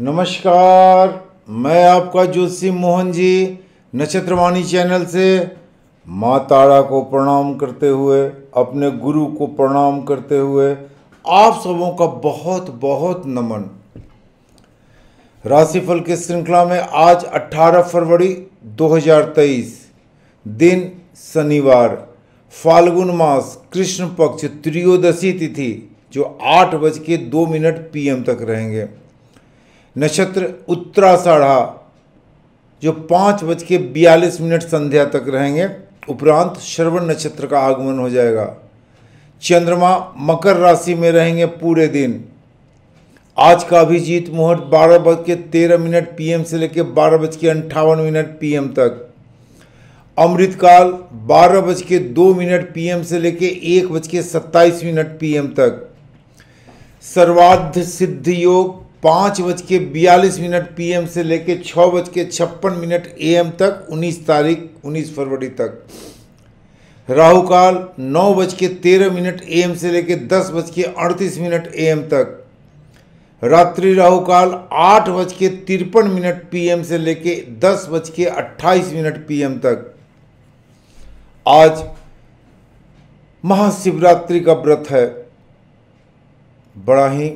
नमस्कार, मैं आपका जोशी मोहन जी, नक्षत्रवाणी चैनल से माँ तारा को प्रणाम करते हुए, अपने गुरु को प्रणाम करते हुए आप सबों का बहुत बहुत नमन। राशिफल की श्रृंखला में आज 18 फरवरी 2023 दिन शनिवार, फाल्गुन मास, कृष्ण पक्ष, त्रयोदशी तिथि, जो आठ बज के दो मिनट पीएम तक रहेंगे। नक्षत्र उत्तराषाढ़ा, जो पाँच बज के बयालीस मिनट संध्या तक रहेंगे, उपरांत श्रवण नक्षत्र का आगमन हो जाएगा। चंद्रमा मकर राशि में रहेंगे पूरे दिन। आज का अभिजीत मुहूर्त बारह बज के तेरह मिनट पीएम से लेकर बारह बज के अंठावन मिनट पीएम तक। अमृतकाल बारह बज के दो मिनट पीएम से लेके एक बज के सत्ताईस मिनट पीएम तक। सर्वाध सिद्ध योग पाँच बज के बयालीस मिनट पीएम से लेके छः बज के छप्पन मिनट एएम तक, उन्नीस तारीख, उन्नीस फरवरी तक। राहु काल नौ बज के तेरह मिनट एएम से लेके दस बज के अड़तीस मिनट एएम तक। रात्रि राहु काल आठ बज के तिरपन मिनट पीएम से लेके दस बज के अट्ठाईस मिनट पीएम तक। आज महाशिवरात्रि का व्रत है। बड़ा ही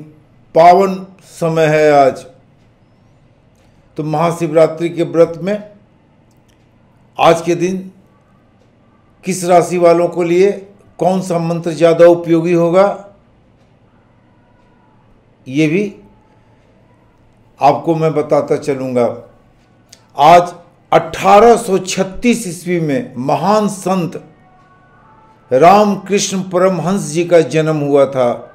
पावन समय है आज। तो महाशिवरात्रि के व्रत में आज के दिन किस राशि वालों को लिए कौन सा मंत्र ज़्यादा उपयोगी होगा, ये भी आपको मैं बताता चलूँगा। आज 1836 ईस्वी में महान संत रामकृष्ण परमहंस जी का जन्म हुआ था।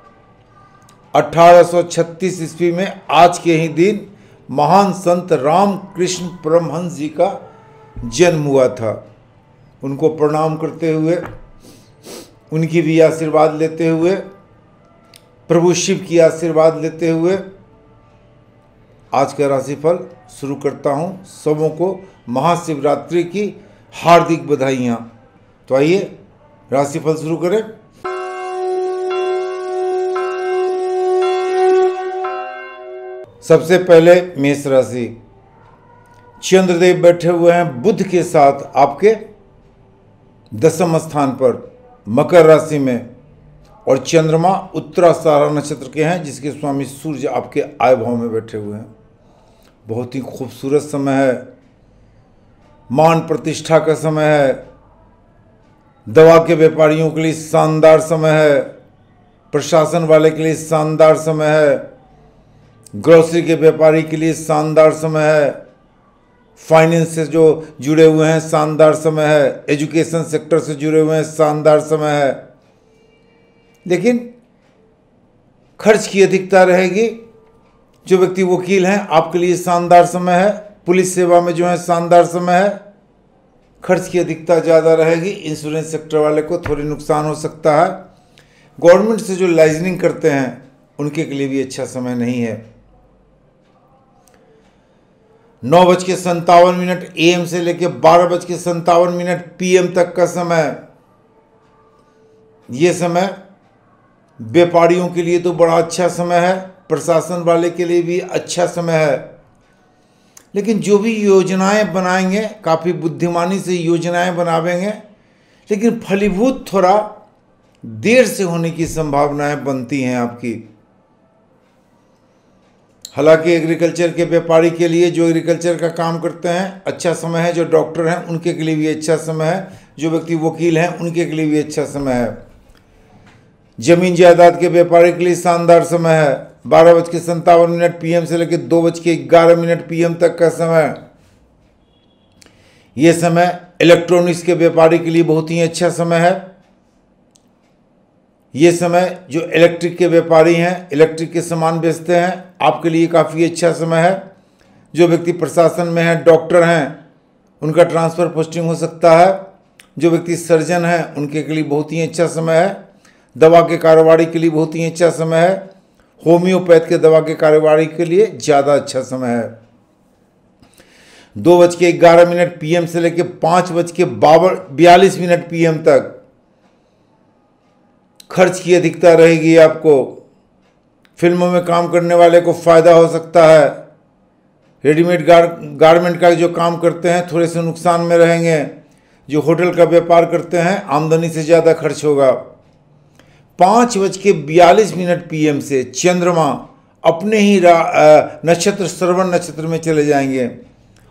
1836 ईस्वी में आज के ही दिन महान संत रामकृष्ण परमहंस जी का जन्म हुआ था। उनको प्रणाम करते हुए, उनकी भी आशीर्वाद लेते हुए, प्रभु शिव की आशीर्वाद लेते हुए आज का राशिफल शुरू करता हूँ। सबों को महाशिवरात्रि की हार्दिक बधाइयाँ। तो आइए राशिफल शुरू करें। सबसे पहले मेष राशि। चंद्रदेव बैठे हुए हैं बुध के साथ आपके दसम स्थान पर, मकर राशि में। और चंद्रमा उत्तराषाढ़ा नक्षत्र के हैं, जिसके स्वामी सूर्य आपके आय भाव में बैठे हुए हैं। बहुत ही खूबसूरत समय है। मान प्रतिष्ठा का समय है। दवा के व्यापारियों के लिए शानदार समय है। प्रशासन वाले के लिए शानदार समय है। ग्रोसरी के व्यापारी के लिए शानदार समय है। फाइनेंस से जो जुड़े हुए हैं, शानदार समय है। एजुकेशन सेक्टर से जुड़े हुए हैं, शानदार समय है। लेकिन खर्च की अधिकता रहेगी। जो व्यक्ति वकील हैं, आपके लिए शानदार समय है। पुलिस सेवा में जो है, शानदार समय है। खर्च की अधिकता ज़्यादा रहेगी। इंश्योरेंस सेक्टर वाले को थोड़ी नुकसान हो सकता है। गवर्नमेंट से जो लाइजनिंग करते हैं, उनके के लिए भी अच्छा समय नहीं है। नौ बज के संतावन मिनट एम से लेकर बारह बज के संतावन मिनट पीएम तक का समय। ये समय व्यापारियों के लिए तो बड़ा अच्छा समय है, प्रशासन वाले के लिए भी अच्छा समय है। लेकिन जो भी योजनाएँ बनाएँगे, काफ़ी बुद्धिमानी से योजनाएँ बनावेंगे, लेकिन फलीभूत थोड़ा देर से होने की संभावनाएँ बनती हैं आपकी। हालाँकि एग्रीकल्चर के व्यापारी के लिए जो एग्रीकल्चर का काम करते हैं अच्छा समय है, जो डॉक्टर हैं, उनके के लिए भी अच्छा समय है, जो व्यक्ति वकील हैं, उनके के लिए भी अच्छा समय है। ज़मीन जायदाद के व्यापारी के लिए शानदार समय है। बारह बज के संतावन मिनट पीएम से लेकर दो बज के ग्यारह मिनट पीएम तक का समय ये समय इलेक्ट्रॉनिक्स के व्यापारी के लिए बहुत ही अच्छा समय है। ये समय जो इलेक्ट्रिक के व्यापारी हैं इलेक्ट्रिक के सामान बेचते हैं, आपके लिए काफ़ी अच्छा समय है। जो व्यक्ति प्रशासन में है डॉक्टर हैं, उनका ट्रांसफ़र पोस्टिंग हो सकता है। जो व्यक्ति सर्जन हैं, उनके के लिए बहुत ही अच्छा समय है। दवा के कारोबारी के लिए बहुत ही अच्छा समय है। होम्योपैथ के दवा के कारोबारी के लिए ज़्यादा अच्छा समय है। दो बज के ग्यारह मिनट पीएम से लेकर पाँच बज के बावन, बयालीस मिनट पीएम तक खर्च की अधिकता रहेगी आपको। फ़िल्मों में काम करने वाले को फ़ायदा हो सकता है। रेडीमेड गार, गारमेंट का जो काम करते हैं, थोड़े से नुकसान में रहेंगे। जो होटल का व्यापार करते हैं, आमदनी से ज़्यादा खर्च होगा। पाँच बज के बयालीस मिनट पीएम से चंद्रमा अपने ही नक्षत्र, श्रवण नक्षत्र में चले जाएँगे।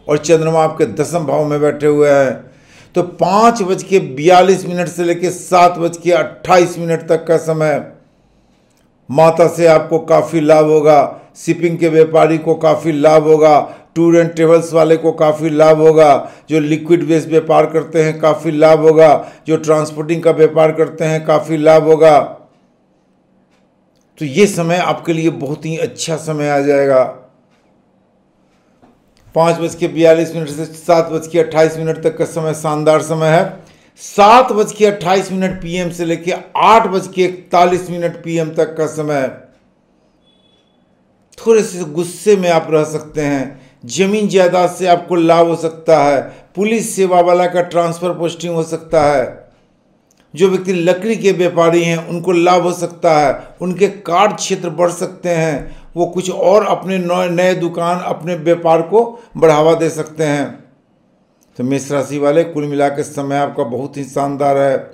और चंद्रमा आपके दसम भाव में बैठे हुए हैं। तो पाँच बज के बयालीस मिनट से लेकर सात बज के अट्ठाईस मिनट तक का समय माता से आपको काफ़ी लाभ होगा शिपिंग के व्यापारी को काफ़ी लाभ होगा टूर एंड ट्रेवल्स वाले को काफ़ी लाभ होगा, जो लिक्विड बेस्ड व्यापार करते हैं काफ़ी लाभ होगा, जो ट्रांसपोर्टिंग का व्यापार करते हैं काफ़ी लाभ होगा। तो ये समय आपके लिए बहुत ही अच्छा समय आ जाएगा। पाँच बज के बयालीस मिनट से सात बज के अट्ठाईस मिनट तक का समय, शानदार समय है। सात बज के अट्ठाईस मिनट पीएम से लेके आठ बज के इकतालीस मिनट पीएम तक का समय थोड़े से गुस्से में आप रह सकते हैं। ज़मीन जायदाद से आपको लाभ हो सकता है। पुलिस सेवा वाला का ट्रांसफ़र पोस्टिंग हो सकता है। जो व्यक्ति लकड़ी के व्यापारी हैं, उनको लाभ हो सकता है। उनके कार्ड क्षेत्र बढ़ सकते हैं। वो कुछ और अपने नए दुकान, अपने व्यापार को बढ़ावा दे सकते हैं। तो मेष राशि वाले, कुल मिला के समय आपका बहुत ही शानदार है।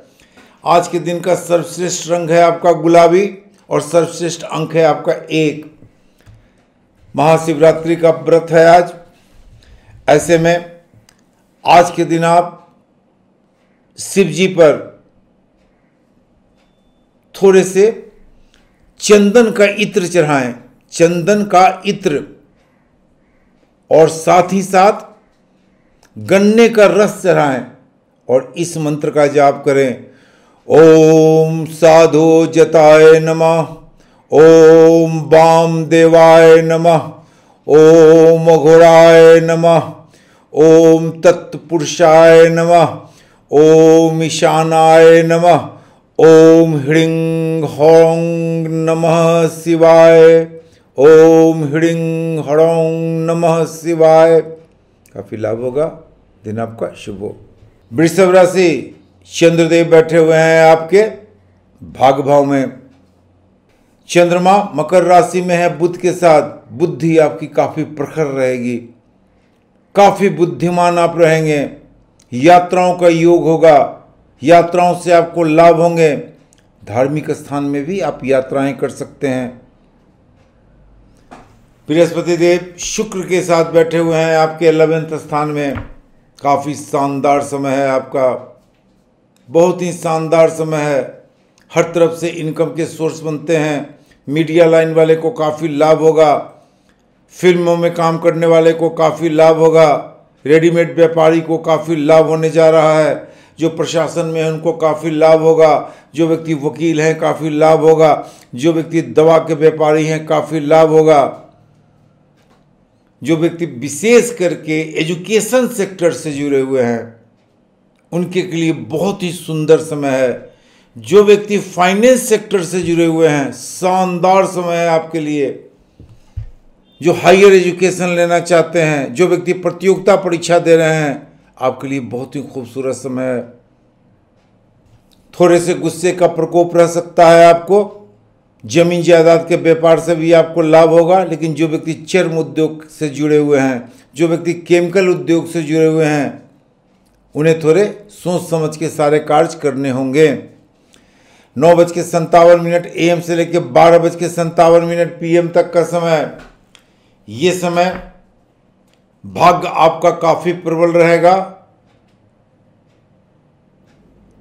आज के दिन का सर्वश्रेष्ठ रंग है आपका गुलाबी और सर्वश्रेष्ठ अंक है आपका एक। महाशिवरात्रि का व्रत है आज। ऐसे में आज के दिन आप शिव जी पर थोड़े से चंदन का इत्र चढ़ाएँ। चंदन का इत्र और साथ ही साथ गन्ने का रस चढ़ाएँ और इस मंत्र का जाप करें। ओम साधो जताय नमः, ओम बाम देवाय नमः, ओम घोराय नमः, ओम तत्पुरुषाय नमः, ओम ईशानाय नमः, ओम ह्रीं हौं नमः शिवाय। ओम ह्रीं हड़ों नमः शिवाय। काफ़ी लाभ होगा, दिन आपका शुभ हो। वृषभ राशि, चंद्रदेव बैठे हुए हैं आपके भाग भाव में। चंद्रमा मकर राशि में है बुद्ध के साथ। बुद्धि आपकी काफ़ी प्रखर रहेगी। काफ़ी बुद्धिमान आप रहेंगे। यात्राओं का योग होगा। यात्राओं से आपको लाभ होंगे। धार्मिक स्थान में भी आप यात्राएँ कर सकते हैं। बृहस्पति देव शुक्र के साथ बैठे हुए हैं आपके अलेवेंथ स्थान में। काफ़ी शानदार समय है आपका। बहुत ही शानदार समय है। हर तरफ़ से इनकम के सोर्स बनते हैं। मीडिया लाइन वाले को काफ़ी लाभ होगा। फ़िल्मों में काम करने वाले को काफ़ी लाभ होगा। रेडीमेड व्यापारी को काफ़ी लाभ होने जा रहा है। जो प्रशासन में है, उनको काफ़ी लाभ होगा। जो व्यक्ति वकील हैं, काफ़ी लाभ होगा। जो व्यक्ति दवा के व्यापारी हैं, काफ़ी लाभ होगा। जो व्यक्ति विशेष करके एजुकेशन सेक्टर से जुड़े हुए हैं, उनके के लिए बहुत ही सुंदर समय है। जो व्यक्ति फाइनेंस सेक्टर से जुड़े हुए हैं, शानदार समय है आपके लिए। जो हायर एजुकेशन लेना चाहते हैं, जो व्यक्ति प्रतियोगिता परीक्षा दे रहे हैं, आपके लिए बहुत ही खूबसूरत समय है। थोड़े से गुस्से का प्रकोप रह सकता है आपको। ज़मीन जायदाद के व्यापार से भी आपको लाभ होगा, लेकिन जो व्यक्ति चर्म उद्योग से जुड़े हुए हैं, जो व्यक्ति केमिकल उद्योग से जुड़े हुए हैं, उन्हें थोड़े सोच समझ के सारे कार्य करने होंगे। नौ बज के संतावन मिनट एम से लेकर बारह बज के संतावन मिनट पीएम तक का समय। ये समय भाग्य आपका काफ़ी प्रबल रहेगा।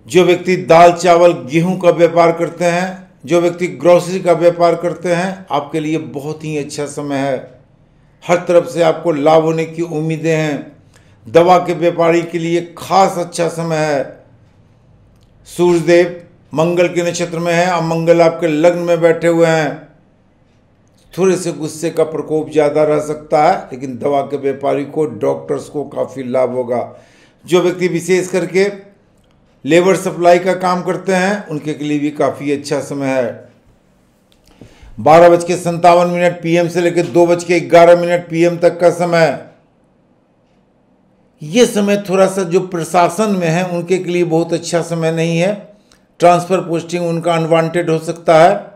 जो व्यक्ति दाल, चावल, गेहूँ का व्यापार करते हैं जो व्यक्ति ग्रोसरी का व्यापार करते हैं, आपके लिए बहुत ही अच्छा समय है। हर तरफ़ से आपको लाभ होने की उम्मीदें हैं। दवा के व्यापारी के लिए खास अच्छा समय है। सूर्यदेव मंगल के नक्षत्र में है और मंगल आपके लग्न में बैठे हुए हैं। थोड़े से गुस्से का प्रकोप ज़्यादा रह सकता है, लेकिन दवा के व्यापारी को डॉक्टर्स को काफ़ी लाभ होगा। जो व्यक्ति विशेष करके लेबर सप्लाई का काम करते हैं, उनके लिए भी काफ़ी अच्छा समय है। बारह बज के संतावन मिनट पीएम से लेकर दो बज के ग्यारह मिनट पीएम तक का समय। ये समय थोड़ा सा जो प्रशासन में है, उनके के लिए बहुत अच्छा समय नहीं है। ट्रांसफ़र पोस्टिंग उनका अनवांटेड हो सकता है।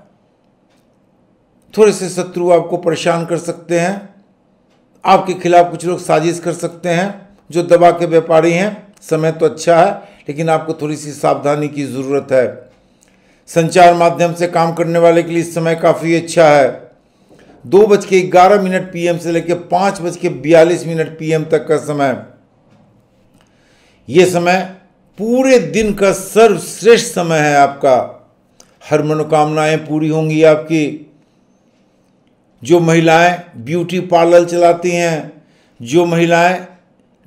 थोड़े से शत्रु आपको परेशान कर सकते हैं। आपके खिलाफ कुछ लोग साजिश कर सकते हैं, जो दवा के व्यापारी हैं। समय तो अच्छा है। लेकिन आपको थोड़ी सी सावधानी की ज़रूरत है। संचार माध्यम से काम करने वाले के लिए समय काफ़ी अच्छा है। दो बज के ग्यारह मिनट पीएम से लेकर पाँच बज के बयालीस मिनट पीएम तक का समय। ये समय पूरे दिन का सर्वश्रेष्ठ समय है आपका। हर मनोकामनाएँ पूरी होंगी आपकी। जो महिलाएँ ब्यूटी पार्लर चलाती हैं, जो महिलाएँ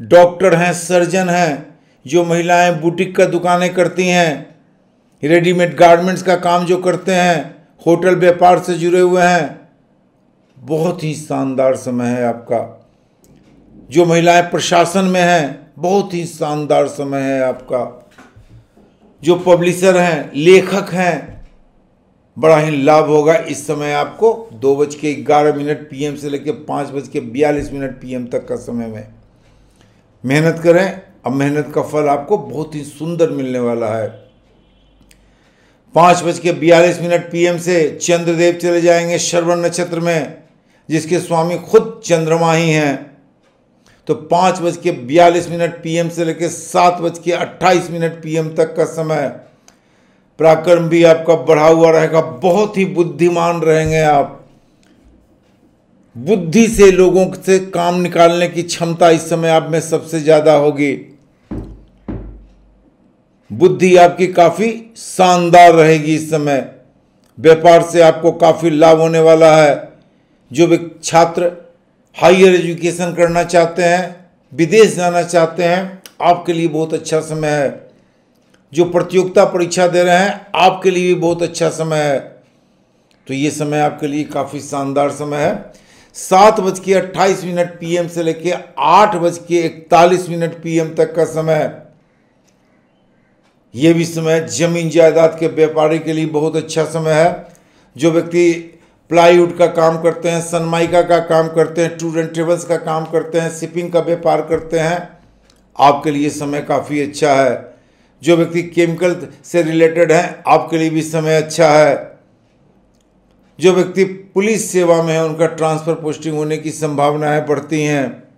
डॉक्टर हैं, सर्जन हैं जो महिलाएँ बुटीक का दुकानें करती हैं रेडीमेड गारमेंट्स का काम जो करते हैं, होटल व्यापार से जुड़े हुए हैं, बहुत ही शानदार समय है आपका। जो महिलाएँ प्रशासन में हैं, बहुत ही शानदार समय है आपका। जो पब्लिशर हैं, लेखक हैं, बड़ा ही लाभ होगा इस समय आपको दो बज के ग्यारह मिनट पीएम से लेकर पाँच बज के बयालीस मिनट पीएम तक का समय में। मेहनत करें अब मेहनत का फल आपको बहुत ही सुंदर मिलने वाला है। पाँच बज के बयालीस मिनट पीएम से चंद्रदेव चले जाएँगे श्रवण नक्षत्र में, जिसके स्वामी खुद चंद्रमा ही हैं। तो पाँच बज के बयालीस मिनट पीएम से लेकर सात बज के अट्ठाईस मिनट पीएम तक का समय। पराक्रम भी आपका बढ़ा हुआ रहेगा, बहुत ही बुद्धिमान रहेंगे आप। बुद्धि से लोगों से काम निकालने की क्षमता इस समय आप में सबसे ज़्यादा होगी। बुद्धि आपकी काफ़ी शानदार रहेगी इस समय। व्यापार से आपको काफ़ी लाभ होने वाला है। जो भी छात्र हायर एजुकेशन करना चाहते हैं, विदेश जाना चाहते हैं, आपके लिए बहुत अच्छा समय है। जो प्रतियोगिता परीक्षा दे रहे हैं, आपके लिए भी बहुत अच्छा समय है। तो ये समय आपके लिए काफ़ी शानदार समय है। सात बज के अट्ठाईस मिनट पीएम से लेकर आठ बज के इकतालीस मिनट पीएम तक का समय ये भी समय ज़मीन जायदाद के व्यापारी के लिए बहुत अच्छा समय है। जो व्यक्ति प्लाईवुड का काम करते हैं, सनमाइका का काम करते हैं, टूर एंड ट्रेवल्स का काम करते हैं, शिपिंग का व्यापार करते हैं, आपके लिए समय काफ़ी अच्छा है। जो व्यक्ति केमिकल से रिलेटेड हैं, आपके लिए भी समय अच्छा है। जो व्यक्ति पुलिस सेवा में है, उनका ट्रांसफ़र पोस्टिंग होने की संभावनाएँ बढ़ती हैं।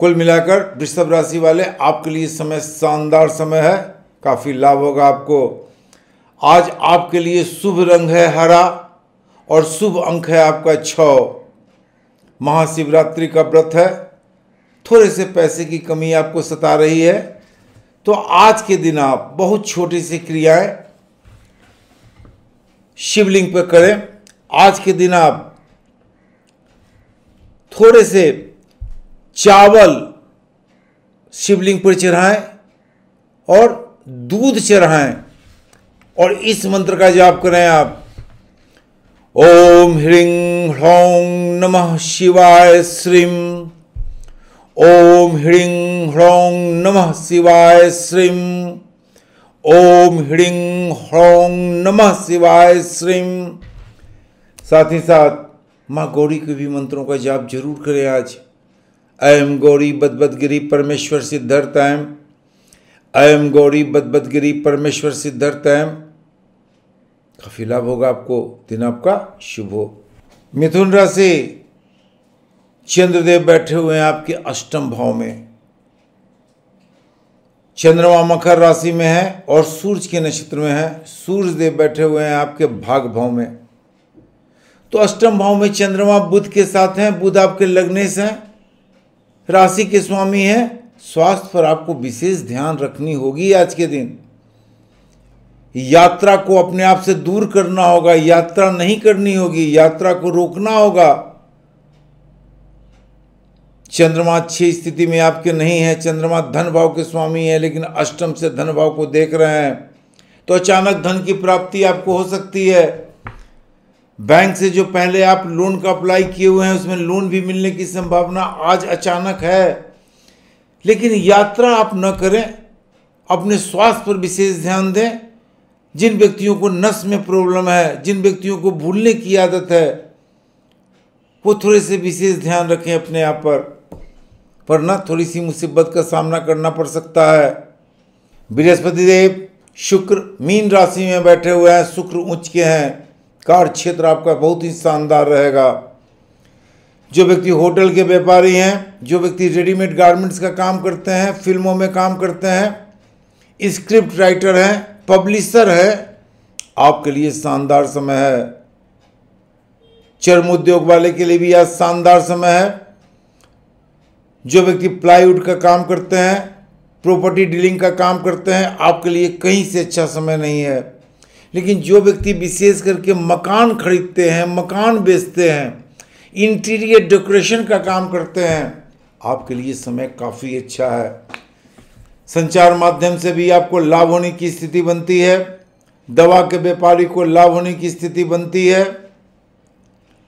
कुल मिलाकर वृषभ राशि वाले आपके लिए समय शानदार समय है। काफ़ी लाभ होगा आपको। आज आपके लिए शुभ रंग है हरा और शुभ अंक है आपका छ महाशिवरात्रि का व्रत है। थोड़े से पैसे की कमी आपको सता रही है। तो आज के दिन आप बहुत छोटी सी क्रियाएँ शिवलिंग पर करें। आज के दिन आप थोड़े से चावल शिवलिंग पर चढ़ाएँ और दूध चढ़ाएँ। और इस मंत्र का जाप करें आप। ओम ह्रीं ह्रौं नमः शिवाय श्रीम ओम ह्रीं ह्रौं नमः शिवाय श्रीम ओम ह्रीं ह्रौं नमः शिवाय श्रीम साथ ही साथ माँ गौरी के भी मंत्रों का जाप ज़रूर करें आज। अयम गौरी बदबदगिरी परमेश्वर सिद्धर्तम अयम गौरी बदबदगिरी परमेश्वर सिद्धर्तम काफ़ी लाभ होगा आपको, दिन आपका शुभ हो। मिथुन राशि, चंद्रदेव बैठे हुए हैं आपके अष्टम भाव में। चंद्रमा मकर राशि में है और सूर्य के नक्षत्र में है। सूर्य देव बैठे हुए हैं आपके भाग भाव में। तो अष्टम भाव में चंद्रमा बुध के साथ हैं, बुध आपके लगने से हैं। राशि के स्वामी हैं, स्वास्थ्य पर आपको विशेष ध्यान रखनी होगी आज के दिन। यात्रा को अपने आप से दूर करना होगा, यात्रा नहीं करनी होगी, यात्रा को रोकना होगा। चंद्रमा अच्छी स्थिति में आपके नहीं है, चंद्रमा धन भाव के स्वामी है, लेकिन अष्टम से धन भाव को देख रहे हैं। तो अचानक धन की प्राप्ति आपको हो सकती है। बैंक से जो पहले आप लोन का अप्लाई किए हुए हैं, उसमें लोन भी मिलने की संभावना आज अचानक है। लेकिन यात्रा आप न करें, अपने स्वास्थ्य पर विशेष ध्यान दें। जिन व्यक्तियों को नस में प्रॉब्लम है, जिन व्यक्तियों को भूलने की आदत है, वो थोड़े से विशेष ध्यान रखें अपने आप पर। पर ना थोड़ी सी मुसीबत का सामना करना पड़ सकता है। बृहस्पति देव, शुक्र, मीन राशि में बैठे हुए हैं, शुक्र उच्च के हैं। कार्य क्षेत्र आपका बहुत ही शानदार रहेगा। जो व्यक्ति होटल के व्यापारी हैं, जो व्यक्ति रेडीमेड गारमेंट्स का काम करते हैं, फ़िल्मों में काम करते हैं स्क्रिप्ट राइटर हैं पब्लिशर है, आपके लिए शानदार समय है। चर्म उद्योग वाले के लिए भी आज शानदार समय है। जो व्यक्ति प्लाईवुड का काम करते हैं प्रॉपर्टी डीलिंग का काम करते हैं, आपके लिए कहीं से अच्छा समय नहीं है। लेकिन जो व्यक्ति विशेष करके मकान खरीदते हैं, मकान बेचते हैं इंटीरियर डेकोरेशन का काम करते हैं, आपके लिए समय काफ़ी अच्छा है। संचार माध्यम से भी आपको लाभ होने की स्थिति बनती है। दवा के व्यापारी को लाभ होने की स्थिति बनती है।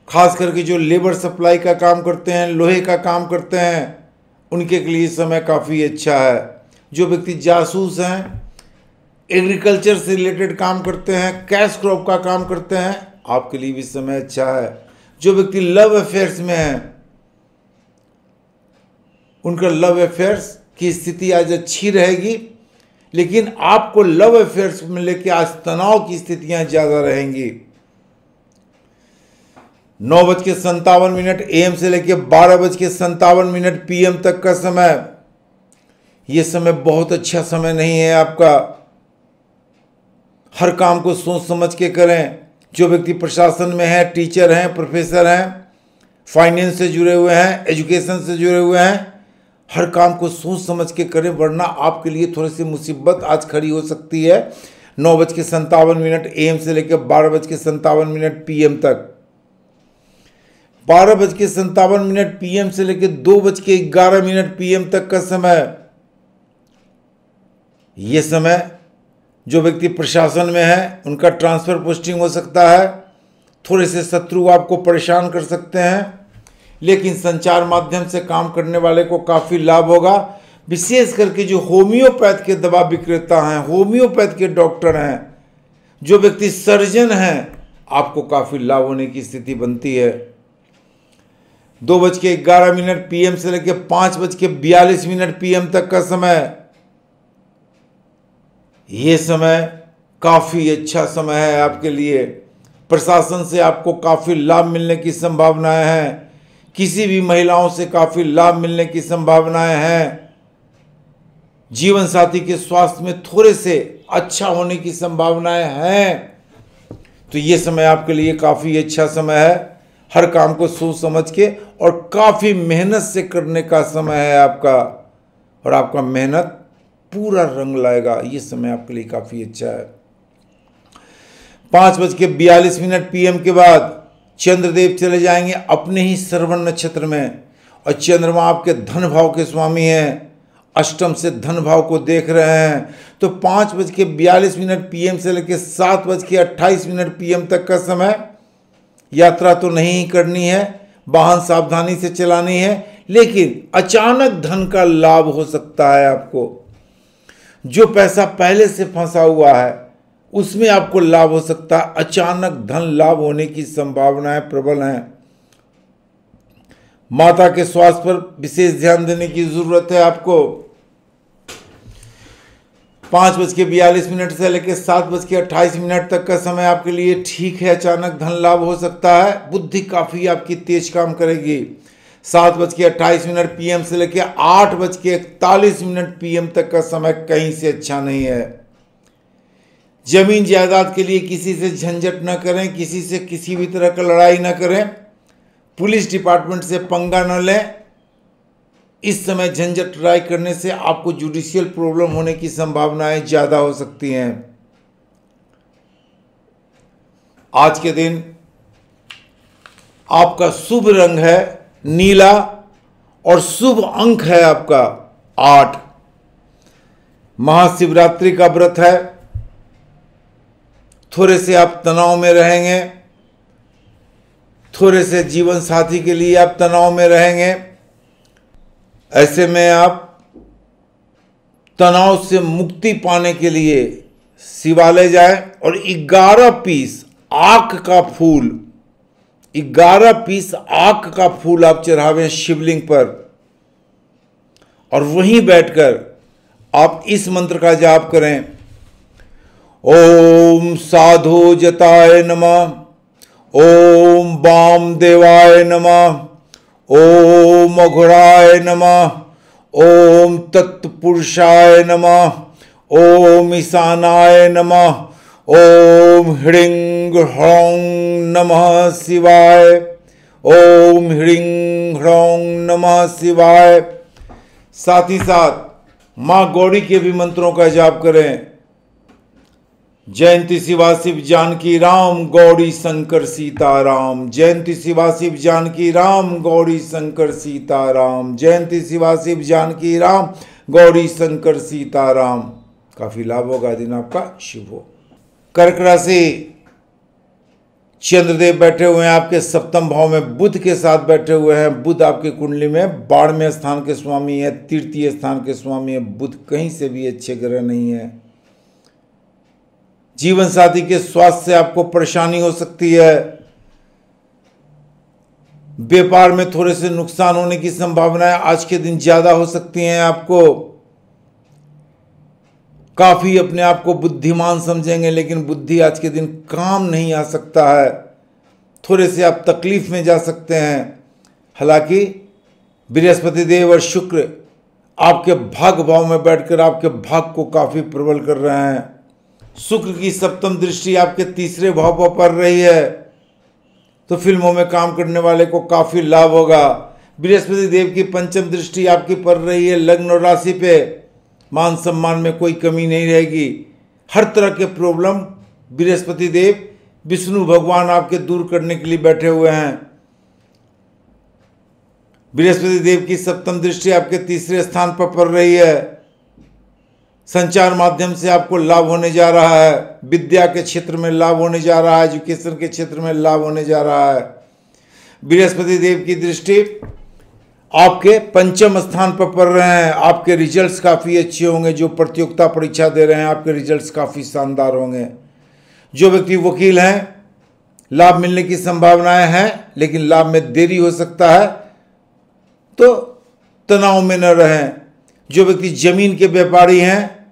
खास करके जो लेबर सप्लाई का काम करते हैं, लोहे का काम करते हैं, उनके लिए समय काफ़ी अच्छा है। जो व्यक्ति जासूस हैं एग्रीकल्चर से रिलेटेड काम करते हैं, कैश क्रॉप का काम करते हैं। आपके लिए भी समय अच्छा है। जो व्यक्ति लव अफेयर्स में है, उनका लव अफेयर्स की स्थिति आज अच्छी रहेगी, लेकिन आपको लव अफेयर्स में लेके आज तनाव की स्थितियाँ ज़्यादा रहेंगी। नौ बज के संतावन मिनट एम से लेके बारह बज के संतावन मिनट पीएम तक का समय। ये समय बहुत अच्छा समय नहीं है आपका। हर काम को सोच समझ के करें। जो व्यक्ति प्रशासन में है, टीचर हैं, प्रोफेसर हैं, फाइनेंस से जुड़े हुए हैं, एजुकेशन से जुड़े हुए हैं, हर काम को सोच समझ के करें, वरना आपके लिए थोड़ी सी मुसीबत आज खड़ी हो सकती है। नौ बज के संतावन मिनट एम से लेकर बारह बज के संतावन मिनट पीएम तक। बारह बज के संतावन मिनट पीएम से लेकर दो बज के ग्यारह मिनट पीएम तक का समय। यह समय जो व्यक्ति प्रशासन में है, उनका ट्रांसफ़र पोस्टिंग हो सकता है। थोड़े से शत्रु आपको परेशान कर सकते हैं, लेकिन संचार माध्यम से काम करने वाले को काफ़ी लाभ होगा। विशेष करके जो होम्योपैथ के दवा विक्रेता हैं, होम्योपैथ के डॉक्टर हैं, जो व्यक्ति सर्जन हैं, आपको काफ़ी लाभ होने की स्थिति बनती है। दो बज के ग्यारह मिनट पीएम से लेकर पाँच बज के बयालीस मिनट पीएम तक का समय ये समय काफ़ी अच्छा समय है आपके लिए। प्रशासन से आपको काफ़ी लाभ मिलने की संभावनाएँ हैं। किसी भी महिलाओं से काफ़ी लाभ मिलने की संभावनाएँ हैं। जीवन साथी के स्वास्थ्य में थोड़े से अच्छा होने की संभावनाएँ हैं। तो ये समय आपके लिए काफ़ी अच्छा समय है। हर काम को सोच समझ के और काफ़ी मेहनत से करने का समय है आपका। और आपका मेहनत पूरा रंग लाएगा। ये समय आपके लिए काफ़ी अच्छा है। पाँच बज के बयालीस मिनट पीएम के बाद चंद्रदेव चले जाएँगे अपने ही श्रवण नक्षत्र में। और चंद्रमा आपके धन भाव के स्वामी हैं। अष्टम से धन भाव को देख रहे हैं। तो पाँच बज के बयालीस मिनट पीएम से लेकर सात बज के अट्ठाईस मिनट पीएम तक का समय यात्रा तो नहीं करनी है। वाहन सावधानी से चलानी है। लेकिन अचानक धन का लाभ हो सकता है आपको। जो पैसा पहले से फंसा हुआ है, उसमें आपको लाभ हो सकता है। अचानक धन लाभ होने की संभावनाएँ प्रबल हैं। माता के स्वास्थ्य पर विशेष ध्यान देने की ज़रूरत है आपको। पाँच बज के बयालीस मिनट से लेकर सात बज के अट्ठाईस मिनट तक का समय आपके लिए ठीक है। अचानक धन लाभ हो सकता है। बुद्धि काफ़ी आपकी तेज काम करेगी। सात बज के अट्ठाईस मिनट पीएम से लेकर आठ बज के इकतालीस मिनट पीएम तक का समय कहीं से अच्छा नहीं है। ज़मीन जायदाद के लिए किसी से झंझट न करें, किसी से किसी भी तरह का लड़ाई न करें। पुलिस डिपार्टमेंट से पंगा न लें। इस समय झंझट लड़ाई करने से आपको जुडिशियल प्रॉब्लम होने की संभावनाएँ ज़्यादा हो सकती हैं। आज के दिन आपका शुभ रंग है। नीला और शुभ अंक है आपका आठ। महाशिवरात्रि का व्रत है। थोड़े से आप तनाव में रहेंगे। थोड़े से जीवन साथी के लिए आप तनाव में रहेंगे। ऐसे में आप तनाव से मुक्ति पाने के लिए शिवालय जाए और 11 पीस आक का फूल ग्यारह पीस आक का फूल आप चढ़ावें शिवलिंग पर। और वहीं बैठकर आप इस मंत्र का जाप करें। ओम साधु जताय नमः, ओम बाम देवाय नमः, ओम अघुराय नमः, ओम तत्पुरुषाय नमः, ओम ईशानाय नमः ओम ह्रीं ह्रौं नमः शिवाय। ओम ह्रीं ह्रौं नमः शिवाय। साथ ही साथ माँ गौरी के भी मंत्रों का जाप करें। जयंती शिवा शिव जानकी राम, गौरी शंकर सीताराम। जयंती शिवा शिव जानकी राम, गौरी शंकर सीताराम। जयंती शिवा शिव जानकी राम, गौरी शंकर सीताराम। काफ़ी लाभ होगा, दिन आपका शुभ हो। कर्क राशि चंद्रदेव बैठे हुए हैं, आपके सप्तम भाव में बुद्ध के साथ बैठे हुए हैं। बुद्ध आपकी कुंडली में बाढ़ स्थान के स्वामी है तृतीय स्थान के स्वामी है। बुद्ध कहीं से भी अच्छे ग्रह नहीं है। जीवन साथी के स्वास्थ्य से आपको परेशानी हो सकती है। व्यापार में थोड़े से नुकसान होने की संभावनाएँ आज के दिन ज़्यादा हो सकती हैं आपको। काफ़ी अपने आप को बुद्धिमान समझेंगे, लेकिन बुद्धि आज के दिन काम नहीं आ सकता है। थोड़े से आप तकलीफ़ में जा सकते हैं। हालाँकि, बृहस्पति देव और शुक्र आपके भाग भाव में बैठकर आपके भाग को काफ़ी प्रबल कर रहे हैं। शुक्र की सप्तम दृष्टि आपके तीसरे भाव पर पड़ रही है। तो फ़िल्मों में काम करने वाले को काफ़ी लाभ होगा। बृहस्पति देव की पंचम दृष्टि आपकी पड़ रही है, लग्न और राशि पे। मान सम्मान में कोई कमी नहीं रहेगी। हर तरह के प्रॉब्लम, बृहस्पति देव, विष्णु भगवान आपके दूर करने के लिए बैठे हुए हैं। बृहस्पति देव की सप्तम दृष्टि आपके तीसरे स्थान पर पड़ रही है। संचार माध्यम से आपको लाभ होने जा रहा है। विद्या के क्षेत्र में लाभ होने जा रहा है। एजुकेशन के क्षेत्र में लाभ होने जा रहा है। बृहस्पति देव की दृष्टि आपके पंचम स्थान पर पढ़ रहे हैं, आपके रिजल्ट्स काफ़ी अच्छे होंगे, जो प्रतियोगिता परीक्षा दे रहे हैं, आपके रिजल्ट्स काफ़ी शानदार होंगे। जो व्यक्ति वकील हैं, लाभ मिलने की संभावनाएँ हैं, लेकिन लाभ में देरी हो सकता है तो तनाव में न रहें। जो व्यक्ति ज़मीन के व्यापारी हैं,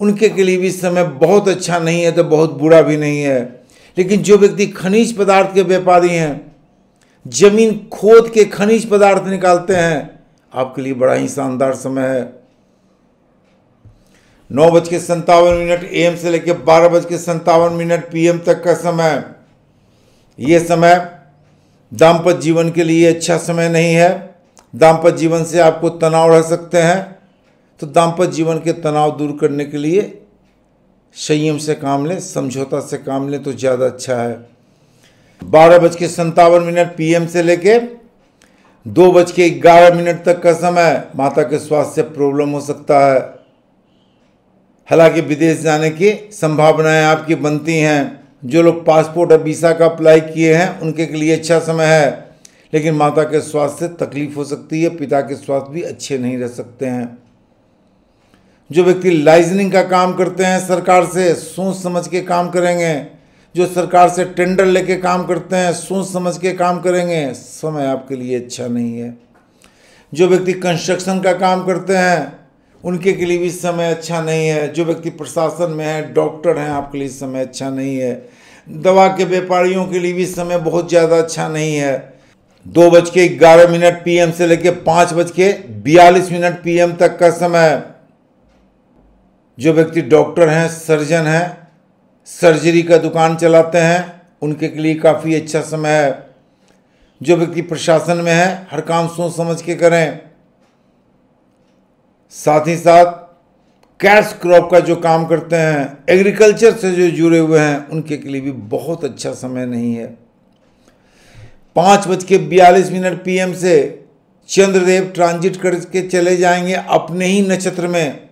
उनके के लिए भी समय बहुत अच्छा नहीं है तो बहुत बुरा भी नहीं है। लेकिन जो व्यक्ति खनिज पदार्थ के व्यापारी हैं ज़मीन खोद के खनिज पदार्थ निकालते हैं। आपके लिए बड़ा ही शानदार समय है। नौ बज के संतावन मिनट एम से लेकर बारह बज के संतावन मिनट पीएम तक का समय। ये समय दाम्पत्य जीवन के लिए अच्छा समय नहीं है। दाम्पत्य जीवन से आपको तनाव रह सकते हैं। तो दाम्पत्य जीवन के तनाव दूर करने के लिए संयम से काम लें, समझौता से काम लें तो ज़्यादा अच्छा है। बारह बज के संतावन मिनट पीएम से लेके दो बज के ग्यारह मिनट तक का समय माता के स्वास्थ्य प्रॉब्लम हो सकता है। हालाँकि विदेश जाने की संभावनाएँ आपकी बनती हैं। जो लोग पासपोर्ट और वीसा का अप्लाई किए हैं, उनके लिए अच्छा समय है। लेकिन माता के स्वास्थ्य तकलीफ़ हो सकती है। पिता के स्वास्थ्य भी अच्छे नहीं रह सकते हैं। जो व्यक्ति लाइजनिंग का काम करते हैं, सरकार से सोच समझ के काम करेंगे जो सरकार से टेंडर लेके काम करते हैं, सोच समझ के काम करेंगे, समय आपके लिए अच्छा नहीं है। जो व्यक्ति कंस्ट्रक्शन का काम करते हैं, उनके के लिए भी समय अच्छा नहीं है। जो व्यक्ति प्रशासन में है डॉक्टर हैं, आपके लिए समय अच्छा नहीं है। दवा के व्यापारियों के लिए भी समय बहुत ज़्यादा अच्छा नहीं है। दो बज के ग्यारह मिनट पीएम से लेकर पाँच बज के बयालीस मिनट पीएम तक का समय। जो व्यक्ति डॉक्टर हैं सर्जन हैं सर्जरी का दुकान चलाते हैं, उनके लिए काफ़ी अच्छा समय है। जो व्यक्ति प्रशासन में है, हर काम सोच समझ के करें। साथ ही साथ, कैश क्रॉप का जो काम करते हैं, एग्रीकल्चर से जो जुड़े हुए हैं, उनके के लिए भी बहुत अच्छा समय नहीं है। पाँच बज के बयालीस मिनट पीएम से चंद्रदेव ट्रांजिट करके चले जाएँगे अपने ही नक्षत्र में।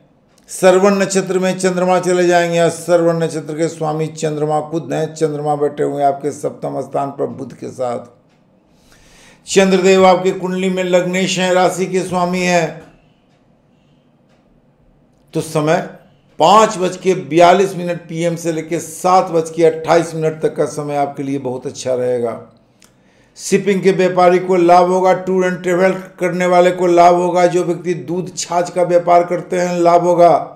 सर्वन नक्षत्र में चंद्रमा चले जाएँगे। या सर्वन नक्षत्र के स्वामी चंद्रमा खुद हैं चंद्रमा बैठे हुए आपके सप्तम स्थान पर बुद्ध के साथ। चंद्रदेव आपके कुंडली में लग्नेश हैं, राशि के स्वामी हैं। तो समय पाँच बज के बयालीस मिनट पीएम से लेकर सात बज के अट्ठाईस मिनट तक का समय आपके लिए बहुत अच्छा रहेगा। शिपिंग के व्यापारी को लाभ होगा टूर एंड ट्रेवल करने वाले को लाभ होगा, जो व्यक्ति दूध छाछ का व्यापार करते हैं, लाभ होगा।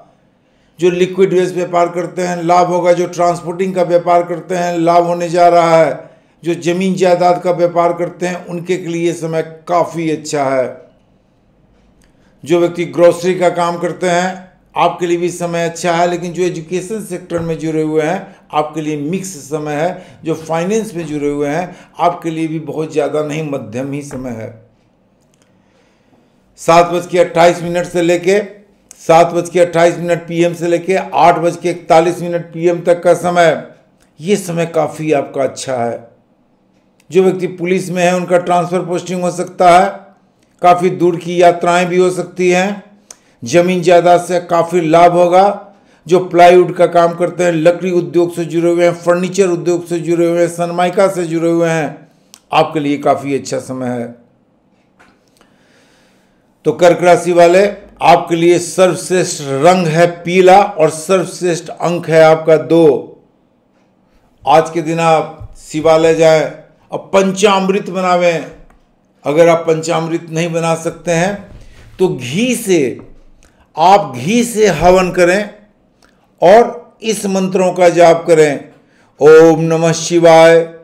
जो लिक्विड वेस्ट व्यापार करते हैं, लाभ होगा। जो ट्रांसपोर्टिंग का व्यापार करते हैं, लाभ होने जा रहा है। जो ज़मीन जायदाद का व्यापार करते हैं, उनके लिए समय काफ़ी अच्छा है। जो व्यक्ति ग्रोसरी का काम करते हैं आपके लिए भी समय अच्छा है, लेकिन जो एजुकेशन सेक्टर में जुड़े हुए हैं, आपके लिए मिक्स समय है, जो फाइनेंस में जुड़े हुए हैं, आपके लिए भी बहुत ज़्यादा नहीं, मध्यम ही समय है। सात बज के अट्ठाईस मिनट से लेके, सात बज के अट्ठाईस मिनट पीएम से लेके आठ बज के इकतालीस मिनट पीएम तक का समय, ये समय काफ़ी आपका अच्छा है। जो व्यक्ति पुलिस में है, उनका ट्रांसफ़र पोस्टिंग हो सकता है, काफ़ी दूर की यात्राएँ भी हो सकती हैं। ज़मीन जायदाद से काफ़ी लाभ होगा। जो प्लाईवुड का काम करते हैं, लकड़ी उद्योग से जुड़े हुए हैं, फर्नीचर उद्योग से जुड़े हुए हैं, सनमाइका से जुड़े हुए हैं, आपके लिए काफ़ी अच्छा समय है। तो कर्क राशि वाले, आपके लिए सर्वश्रेष्ठ रंग है पीला और सर्वश्रेष्ठ अंक है आपका दो। आज के दिन आप शिवालय जाए और पंचामृत बनावें। अगर आप पंचामृत नहीं बना सकते हैं तो घी से आप घी से हवन करें और इस मंत्रों का जाप करें। ओम नमः शिवाय,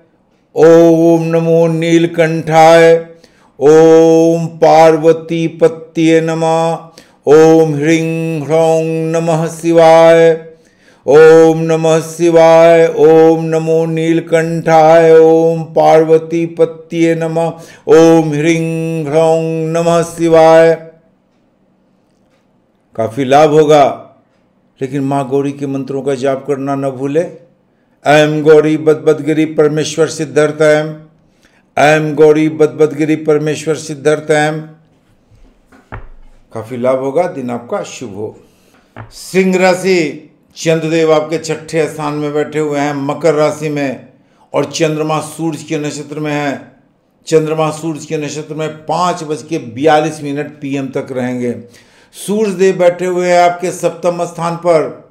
ओम नमो नीलकंठाय, ओम पार्वती पत्ये नमः, ओम ह्रीं ह्रौं नमः शिवाय, ओम नमः शिवाय, ओम नमो नीलकंठाय, ओम पार्वती पत्ये नमः, ओम ह्रीं ह्रौं नमः शिवाय। काफ़ी लाभ होगा। लेकिन माँ गौरी के मंत्रों का जाप करना न भूले। ऐम गौरी बदबदगिरी परमेश्वर सिद्धार्थ एम ऐम गौरी बदबदगिरी परमेश्वर सिद्धार्थ एम काफ़ी लाभ होगा। दिन आपका शुभ हो। सिंह राशि चंद्रदेव आपके छठे स्थान में बैठे हुए हैं, मकर राशि में। और चंद्रमा सूर्य के नक्षत्र में है। चंद्रमा सूर्य के नक्षत्र में पाँच बज के बयालीस मिनट पीएम तक रहेंगे। सूर्य देव बैठे हुए हैं आपके सप्तम स्थान पर।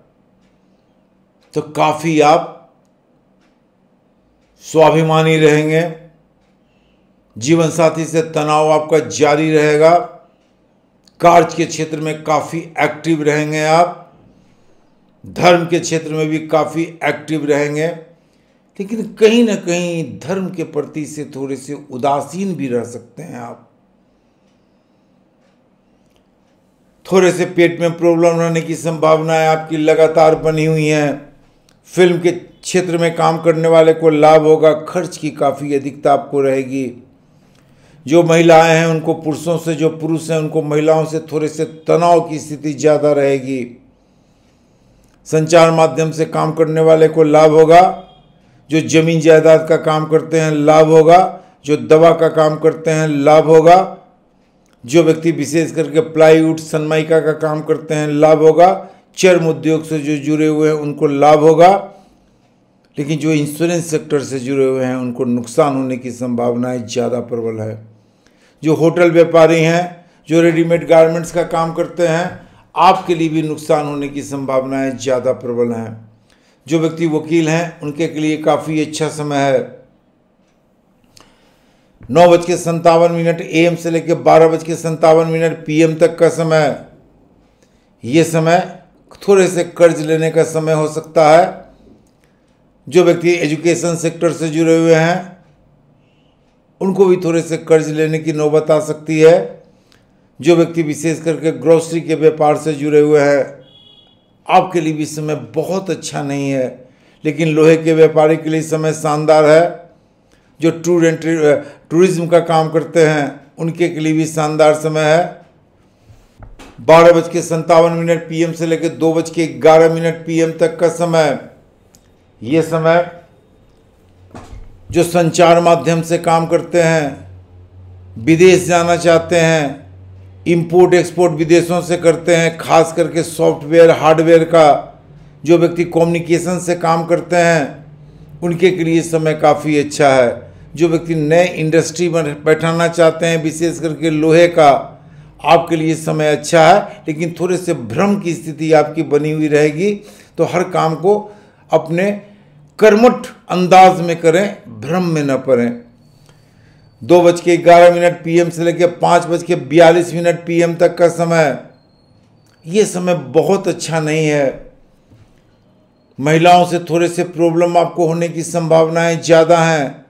तो काफ़ी आप स्वाभिमानी रहेंगे। जीवन साथी से तनाव आपका जारी रहेगा। कार्य के क्षेत्र में काफ़ी एक्टिव रहेंगे आप। धर्म के क्षेत्र में भी काफ़ी एक्टिव रहेंगे। लेकिन कहीं ना कहीं धर्म के प्रति से थोड़े से उदासीन भी रह सकते हैं आप। थोड़े से पेट में प्रॉब्लम रहने की संभावनाएँ आपकी लगातार बनी हुई हैं। फ़िल्म के क्षेत्र में काम करने वाले को लाभ होगा, खर्च की काफ़ी अधिकता आपको रहेगी। जो महिलाएँ हैं, उनको पुरुषों से, जो पुरुष हैं, उनको महिलाओं से थोड़े से तनाव की स्थिति ज़्यादा रहेगी। संचार माध्यम से काम करने वाले को लाभ होगा। जो ज़मीन जायदाद का काम करते हैं, लाभ होगा। जो दवा का काम करते हैं, लाभ होगा। जो व्यक्ति विशेष करके प्लाईवुड सनमाइका का काम करते हैं, लाभ होगा। चर्म उद्योग से जो जुड़े हुए हैं, उनको लाभ होगा। लेकिन जो इंश्योरेंस सेक्टर से जुड़े हुए हैं, उनको नुकसान होने की संभावनाएँ ज़्यादा प्रबल है। जो होटल व्यापारी हैं, जो रेडीमेड गारमेंट्स का काम करते हैं, आपके लिए भी नुकसान होने की संभावनाएँ ज़्यादा प्रबल हैं। जो व्यक्ति वकील हैं, उनके लिए काफ़ी अच्छा समय है। नौ बज के संतावन मिनट ए एम से लेकर बारह बज के संतावन मिनट पी एम तक का समय ये समय थोड़े से कर्ज लेने का समय हो सकता है। जो व्यक्ति एजुकेशन सेक्टर से जुड़े हुए हैं, उनको भी थोड़े से कर्ज लेने की नौबत आ सकती है। जो व्यक्ति विशेष करके ग्रोसरी के व्यापार से जुड़े हुए हैं, आपके लिए भी समय बहुत अच्छा नहीं है। लेकिन लोहे के व्यापारी के लिए समय शानदार है। जो टूर एंड टूरिज़्म का काम करते हैं, उनके के लिए भी शानदार समय है। बारह बज के संतावन मिनट पीएम से लेकर दो बज के ग्यारह मिनट पीएम तक का समय ये समय जो संचार माध्यम से काम करते हैं, विदेश जाना चाहते हैं इंपोर्ट एक्सपोर्ट विदेशों से करते हैं, खास करके सॉफ्टवेयर हार्डवेयर का, जो व्यक्ति कम्युनिकेशन से काम करते हैं, उनके लिए समय काफ़ी अच्छा है। जो व्यक्ति नए इंडस्ट्री में बैठाना चाहते हैं, विशेष करके लोहे का, आपके लिए समय अच्छा है, लेकिन थोड़े से भ्रम की स्थिति आपकी बनी हुई रहेगी तो हर काम को अपने कर्मठ अंदाज में करें, भ्रम में न पड़ें। दो बज के ग्यारह मिनट पीएम से लेकर पाँच बज के बयालीस मिनट पीएम तक का समय ये समय बहुत अच्छा नहीं है। महिलाओं से थोड़े से प्रॉब्लम आपको होने की संभावनाएँ ज़्यादा हैं।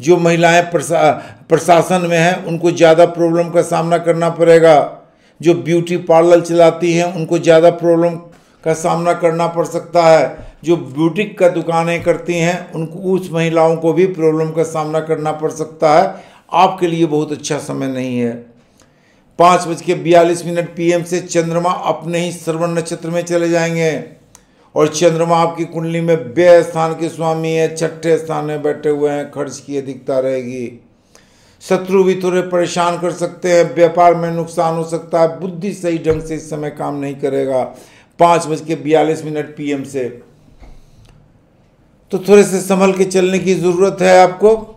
जो महिलाएँ प्रशा प्रशासन में हैं, उनको ज़्यादा प्रॉब्लम का सामना करना पड़ेगा। जो ब्यूटी पार्लर चलाती हैं, उनको ज़्यादा प्रॉब्लम का सामना करना पड़ सकता है। जो ब्यूटिक का दुकानें करती हैं, उनको, उस महिलाओं को भी प्रॉब्लम का सामना करना पड़ सकता है। आपके लिए बहुत अच्छा समय नहीं है। पाँच बज के बयालीस मिनट पीएम से चंद्रमा अपने ही श्रवण नक्षत्र में चले जाएँगे। और चंद्रमा आपकी कुंडली में व्यय स्थान के स्वामी है, छठे स्थान में बैठे हुए हैं, खर्च की अधिकता रहेगी। शत्रु भी थोड़े परेशान कर सकते हैं, व्यापार में नुकसान हो सकता है, बुद्धि सही ढंग से इस समय काम नहीं करेगा। पाँच बज के बयालीस मिनट पीएम से। तो थोड़े से संभल के चलने की ज़रूरत है आपको।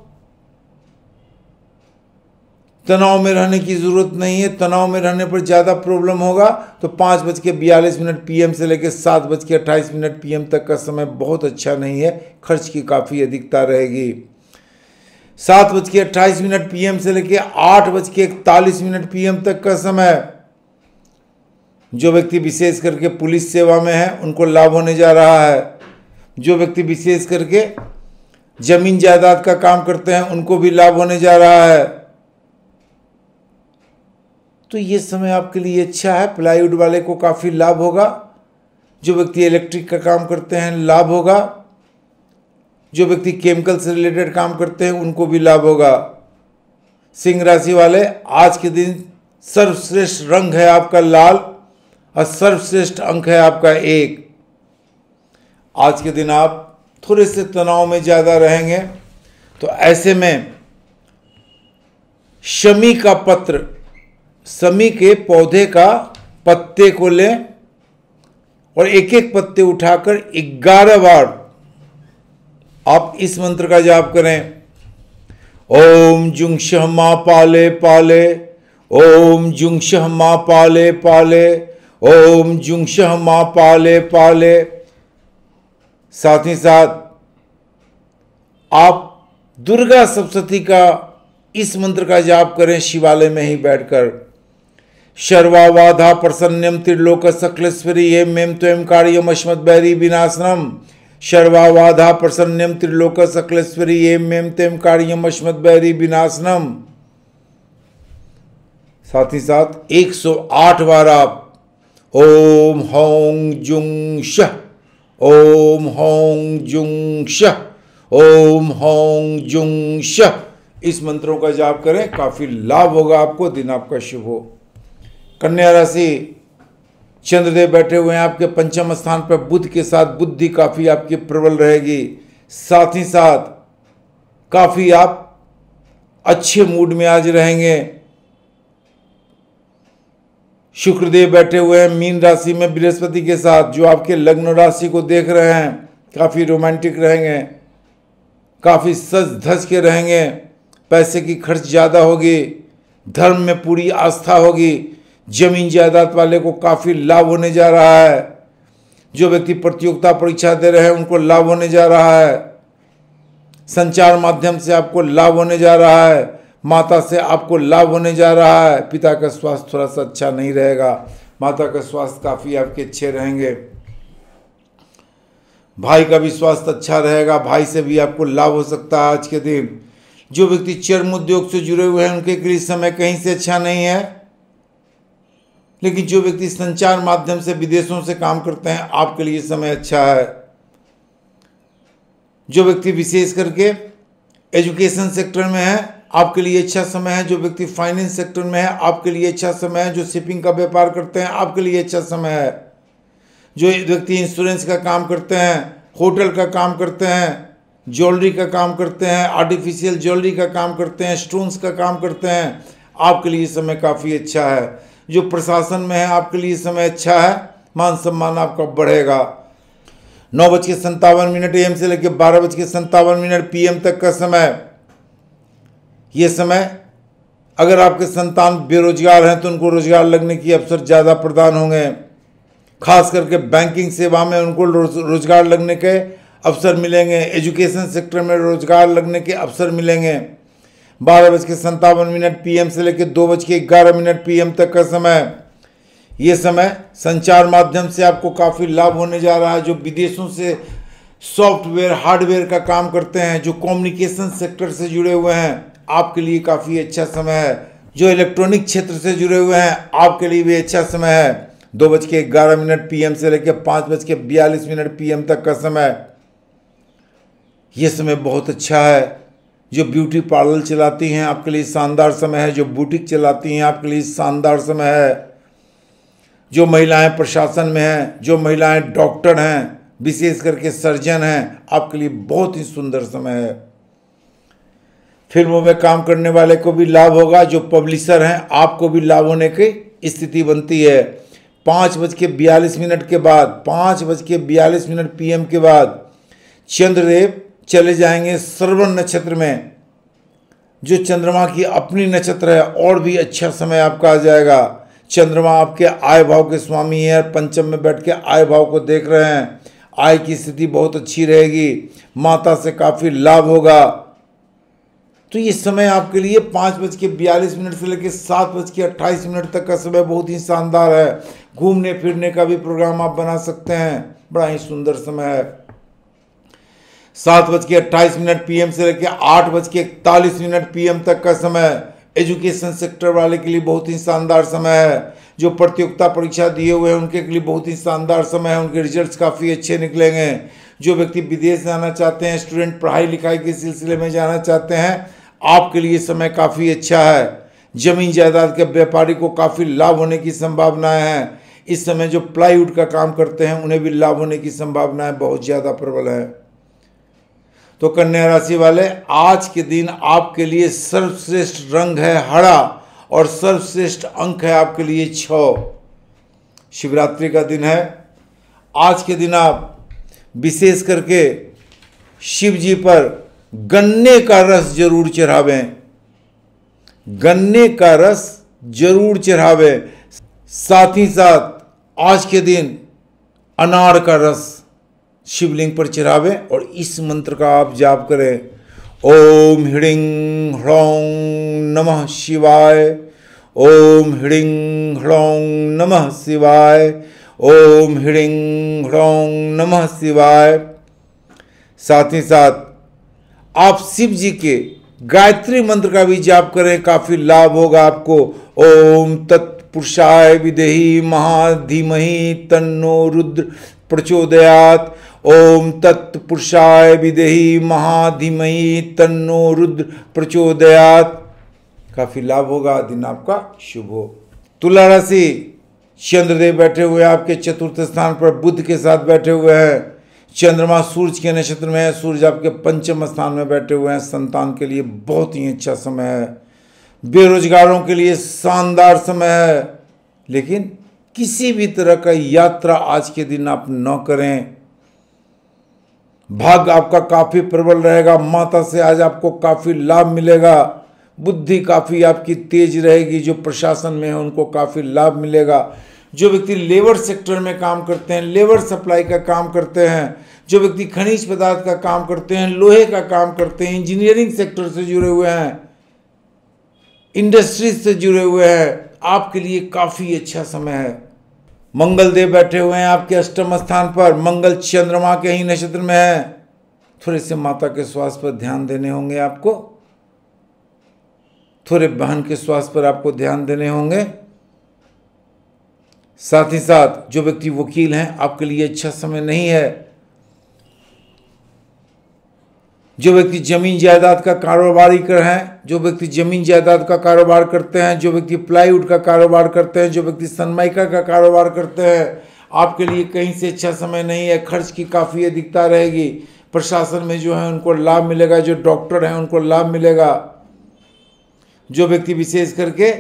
तनाव में रहने की ज़रूरत नहीं है। तनाव में रहने पर ज़्यादा प्रॉब्लम होगा तो पाँच बज के बयालीस मिनट पीएम से लेकर सात बज के अट्ठाईस मिनट पीएम तक का समय बहुत अच्छा नहीं है। खर्च की काफ़ी अधिकता रहेगी। सात बज के अट्ठाईस मिनट पीएम से लेकर आठ बज के इकतालीस मिनट पीएम तक का समय। जो व्यक्ति विशेष करके पुलिस सेवा में है, उनको लाभ होने जा रहा है। जो व्यक्ति विशेष करके ज़मीन जायदाद का काम करते हैं, उनको भी लाभ होने जा रहा है। तो ये समय आपके लिए अच्छा है। प्लाईवुड वाले को काफ़ी लाभ होगा। जो व्यक्ति इलेक्ट्रिक का काम करते हैं, लाभ होगा। जो व्यक्ति केमिकल से रिलेटेड काम करते हैं, उनको भी लाभ होगा। सिंह राशि वाले, आज के दिन सर्वश्रेष्ठ रंग है आपका लाल और सर्वश्रेष्ठ अंक है आपका एक। आज के दिन आप थोड़े से तनाव में ज़्यादा रहेंगे। तो ऐसे में शमी का पत्र समी के पौधे का पत्ते को लें और एक एक पत्ते उठाकर ग्यारह बार। आप इस मंत्र का जाप करें। ओम जुंक्ष माँ पाले पाले, ओम जुंक्ष माँ पाले पाले, ओम जुंक्ष माँ पाले पाले। साथ ही साथ आप दुर्गा सप्तती का इस मंत्र का जाप करें, शिवालय में ही बैठकर। शर्वावाधा प्रसन्नम त्रिलोक सकलेश्वरी ये मेम त्वम कार्यम अश्मदबैरी विनाशनम। शर्वावाधा प्रसन्नम त्रिलोक सकलेश्वरी ये मेम त्वम कार्यम अश्मदबैरी विनाशनम। साथ ही साथ 108 बार आप ओम होंग जुंग शह ओम होंग जुंग शह ओम होंग जुंग शह इस मंत्रों का जाप करें, काफ़ी लाभ होगा आपको, दिन आपका शुभ हो। कन्या राशि चंद्रदेव बैठे हुए हैं। आपके पंचम स्थान पर बुद्ध के साथ बुद्धि काफ़ी आपकी प्रबल रहेगी। साथ ही साथ काफ़ी आप अच्छे मूड में आज रहेंगे। शुक्रदेव बैठे हुए हैं मीन राशि में बृहस्पति के साथ, जो आपके लग्न राशि को देख रहे हैं। काफ़ी रोमांटिक रहेंगे। काफ़ी सज धज के रहेंगे। पैसे की खर्च ज़्यादा होगी। धर्म में पूरी आस्था होगी। ज़मीन जायदाद वाले को काफ़ी लाभ होने जा रहा है। जो व्यक्ति प्रतियोगिता परीक्षा दे रहे हैं, उनको लाभ होने जा रहा है। संचार माध्यम से आपको लाभ होने जा रहा है। माता से आपको लाभ होने जा रहा है। पिता का स्वास्थ्य थोड़ा सा अच्छा नहीं रहेगा। माता का स्वास्थ्य काफ़ी आपके अच्छे रहेंगे। भाई का भी स्वास्थ्य अच्छा रहेगा। भाई से भी आपको लाभ हो सकता है आज के दिन। जो व्यक्ति चर्म उद्योग से जुड़े हुए हैं, उनके लिए समय कहीं से अच्छा नहीं है। लेकिन जो व्यक्ति संचार माध्यम से विदेशों से काम करते हैं, आपके लिए समय अच्छा है। जो व्यक्ति विशेष करके एजुकेशन सेक्टर में है, आपके लिए अच्छा समय है। जो व्यक्ति फाइनेंस सेक्टर में है, आपके लिए अच्छा समय है। जो शिपिंग का व्यापार करते हैं, आपके लिए अच्छा समय है। जो व्यक्ति इंश्योरेंस का काम करते हैं, होटल का काम करते हैं, ज्वेलरी का काम करते हैं, आर्टिफिशियल ज्वेलरी का काम करते हैं, स्टोन्स का काम करते हैं, आपके लिए समय काफ़ी अच्छा है। जो प्रशासन में है, आपके लिए समय अच्छा है, मान सम्मान आपका बढ़ेगा। नौ बज के संतावन मिनट एम से लेकर बारह बज के संतावन मिनट पीएम तक का समय। ये समय, अगर आपके संतान बेरोजगार हैं तो उनको रोज़गार लगने की अवसर ज़्यादा प्रदान होंगे। खास करके बैंकिंग सेवा में उनको रोज़गार लगने के अवसर मिलेंगे। एजुकेशन सेक्टर में रोज़गार लगने के अवसर मिलेंगे। बारह बज के संतावन मिनट पीएम से लेकर दो बज के ग्यारह मिनट पीएम तक का समय ये समय संचार माध्यम से आपको काफ़ी लाभ होने जा रहा है, जो विदेशों से सॉफ्टवेयर, हार्डवेयर का काम करते हैं, जो कम्युनिकेशन सेक्टर से जुड़े हुए हैं, आपके लिए काफ़ी अच्छा समय है। जो इलेक्ट्रॉनिक क्षेत्र से जुड़े हुए हैं, आपके लिए भी अच्छा समय है। दो बज के ग्यारह मिनट पीएम से लेकर पाँच बज के बयालीस मिनट पीएम तक का समय ये समय बहुत अच्छा है। जो ब्यूटी पार्लर चलाती हैं, आपके लिए शानदार समय है। जो बुटीक चलाती हैं, आपके लिए शानदार समय है। जो महिलाएँ प्रशासन में हैं, जो महिलाएँ डॉक्टर हैं, विशेष करके सर्जन हैं, आपके लिए बहुत ही सुंदर समय है। फ़िल्मों में काम करने वाले को भी लाभ होगा, जो पब्लिशर हैं, आपको भी लाभ होने की स्थिति बनती है। पाँच बज के बयालीस मिनट के बाद, पाँच बज के बयालीस मिनट पीएम के बाद, चंद्रदेव चले जाएँगे श्रवण नक्षत्र में। जो चंद्रमा की अपनी नक्षत्र है, और भी अच्छा समय आपका आ जाएगा। चंद्रमा आपके आय भाव के स्वामी है पंचम में बैठ के आय भाव को देख रहे हैं। आय की स्थिति बहुत अच्छी रहेगी। माता से काफ़ी लाभ होगा। तो ये समय आपके लिए पाँच बज के बयालीस मिनट से लेकर सात बज के अट्ठाईस मिनट तक का समय बहुत ही शानदार है। घूमने फिरने का भी प्रोग्राम आप बना सकते हैं। बड़ा ही सुंदर समय है। सात बज के अट्ठाईस मिनट पीएम से लेकर आठ बज के इकतालीस मिनट पीएम तक का समय एजुकेशन सेक्टर वाले के लिए बहुत ही शानदार समय है। जो प्रतियोगिता परीक्षा दिए हुए हैं, उनके लिए बहुत ही शानदार समय है। उनके रिजल्ट्स काफ़ी अच्छे निकलेंगे। जो व्यक्ति विदेश जाना चाहते हैं स्टूडेंट पढ़ाई लिखाई के सिलसिले में जाना चाहते हैं, आपके लिए समय काफ़ी अच्छा है। ज़मीन जायदाद के व्यापारी को काफ़ी लाभ होने की संभावनाएँ हैं। इस समय जो प्लाईवुड का काम करते हैं, उन्हें भी लाभ होने की संभावनाएँ बहुत ज़्यादा प्रबल है। तो कन्या राशि वाले, आज के दिन आपके लिए सर्वश्रेष्ठ रंग है हरा और सर्वश्रेष्ठ अंक है आपके लिए छ शिवरात्रि का दिन है। आज के दिन आप विशेष करके शिव जी पर गन्ने का रस ज़रूर चढ़ावें। गन्ने का रस ज़रूर चढ़ावें। साथ ही साथ आज के दिन अनार का रस शिवलिंग पर चढ़ावें और इस मंत्र का आप जाप करें। ओम ह्रौं नमः शिवाय। ओम ह्रौं नमः शिवाय। ओम ह्रौं नमः शिवाय। साथ ही साथ आप शिव जी के गायत्री मंत्र का भी जाप करें। काफ़ी लाभ होगा आपको। ओम तत्पुरुषाय विदेही महाधीमही तन्नो रुद्र प्रचोदयात। ओम तत्पुरुषाय विदेही महाधीमही तन्नो रुद्र प्रचोदयात। काफ़ी लाभ होगा दिन आपका, शुभ हो। तुला राशि, चंद्रदेव बैठे हुए आपके चतुर्थ स्थान पर बुद्ध के साथ बैठे हुए हैं। चंद्रमा सूर्य के नक्षत्र में है, सूरज आपके पंचम स्थान में बैठे हुए हैं। संतान के लिए बहुत ही अच्छा समय है। बेरोजगारों के लिए शानदार समय है। लेकिन किसी भी तरह का यात्रा आज के दिन आप न करें। भाग आपका काफ़ी प्रबल रहेगा, माता से आज आपको काफ़ी लाभ मिलेगा। बुद्धि काफ़ी आपकी तेज रहेगी, जो प्रशासन में है उनको काफ़ी लाभ मिलेगा। जो व्यक्ति लेबर सेक्टर में काम करते हैं, लेबर सप्लाई का काम करते हैं, जो व्यक्ति खनिज पदार्थ का काम करते हैं, लोहे का काम करते हैं, इंजीनियरिंग सेक्टर से जुड़े हुए हैं, इंडस्ट्रीज़ से जुड़े हुए हैं, आपके लिए काफ़ी अच्छा समय है। मंगल देव बैठे हुए हैं आपके अष्टम स्थान पर। मंगल चंद्रमा के ही नक्षत्र में है। थोड़े से माता के स्वास्थ्य पर ध्यान देने होंगे आपको। थोड़े बहन के स्वास्थ्य पर आपको ध्यान देने होंगे। साथ ही साथ जो व्यक्ति वकील हैं, आपके लिए अच्छा समय नहीं है। जो व्यक्ति ज़मीन जायदाद का कारोबारी कर हैं, जो व्यक्ति ज़मीन जायदाद का कारोबार करते हैं, जो व्यक्ति प्लाईवुड का कारोबार करते हैं, जो व्यक्ति सनमाइका का कारोबार करते हैं, आपके लिए कहीं से अच्छा समय नहीं है, खर्च की काफ़ी अधिकता रहेगी। प्रशासन में जो है उनको लाभ मिलेगा, जो डॉक्टर हैं उनको लाभ मिलेगा। जो व्यक्ति विशेष करके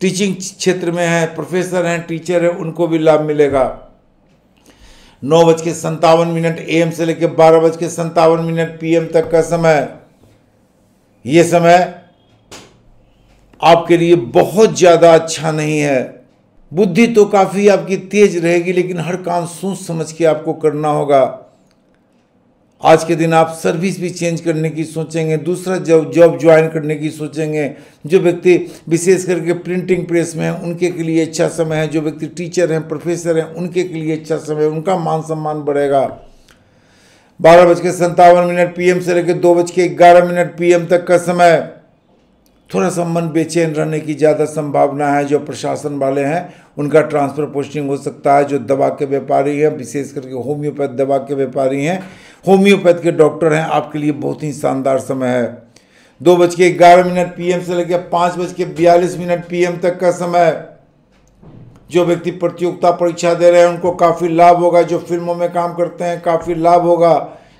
टीचिंग क्षेत्र में है, प्रोफेसर हैं, टीचर हैं, उनको भी लाभ मिलेगा। नौ बज के संतावन मिनट एम से लेकर बारह बज के संतावन मिनट पीएम तक का समय यह समय आपके लिए बहुत ज़्यादा अच्छा नहीं है। बुद्धि तो काफ़ी आपकी तेज रहेगी, लेकिन हर काम सोच समझ के आपको करना होगा। आज के दिन आप सर्विस भी चेंज करने की सोचेंगे, दूसरा जॉब जॉब ज्वाइन करने की सोचेंगे। जो व्यक्ति विशेष करके प्रिंटिंग प्रेस में हैं, उनके के लिए अच्छा समय है। जो व्यक्ति टीचर हैं, प्रोफेसर हैं, उनके के लिए अच्छा समय है। उनका मान सम्मान बढ़ेगा। बारह बज के संतावन मिनट पीएम से लेकर दो बज के ग्यारह मिनट पीएम तक का समय। थोड़ा सा मन बेचैन रहने की ज़्यादा संभावना है। जो प्रशासन वाले हैं, उनका ट्रांसफ़र पोस्टिंग हो सकता है। जो दवा के व्यापारी हैं, विशेष करके होम्योपैथ दवा के व्यापारी हैं, होम्योपैथ के डॉक्टर हैं, आपके लिए बहुत ही शानदार समय है। दो बज के ग्यारह मिनट पीएम से लेकर पाँच बज के बयालीस मिनट पी तक का समय जो व्यक्ति प्रतियोगिता परीक्षा दे रहे हैं, उनको काफ़ी लाभ होगा। जो फ़िल्मों में काम करते हैं, काफ़ी लाभ होगा।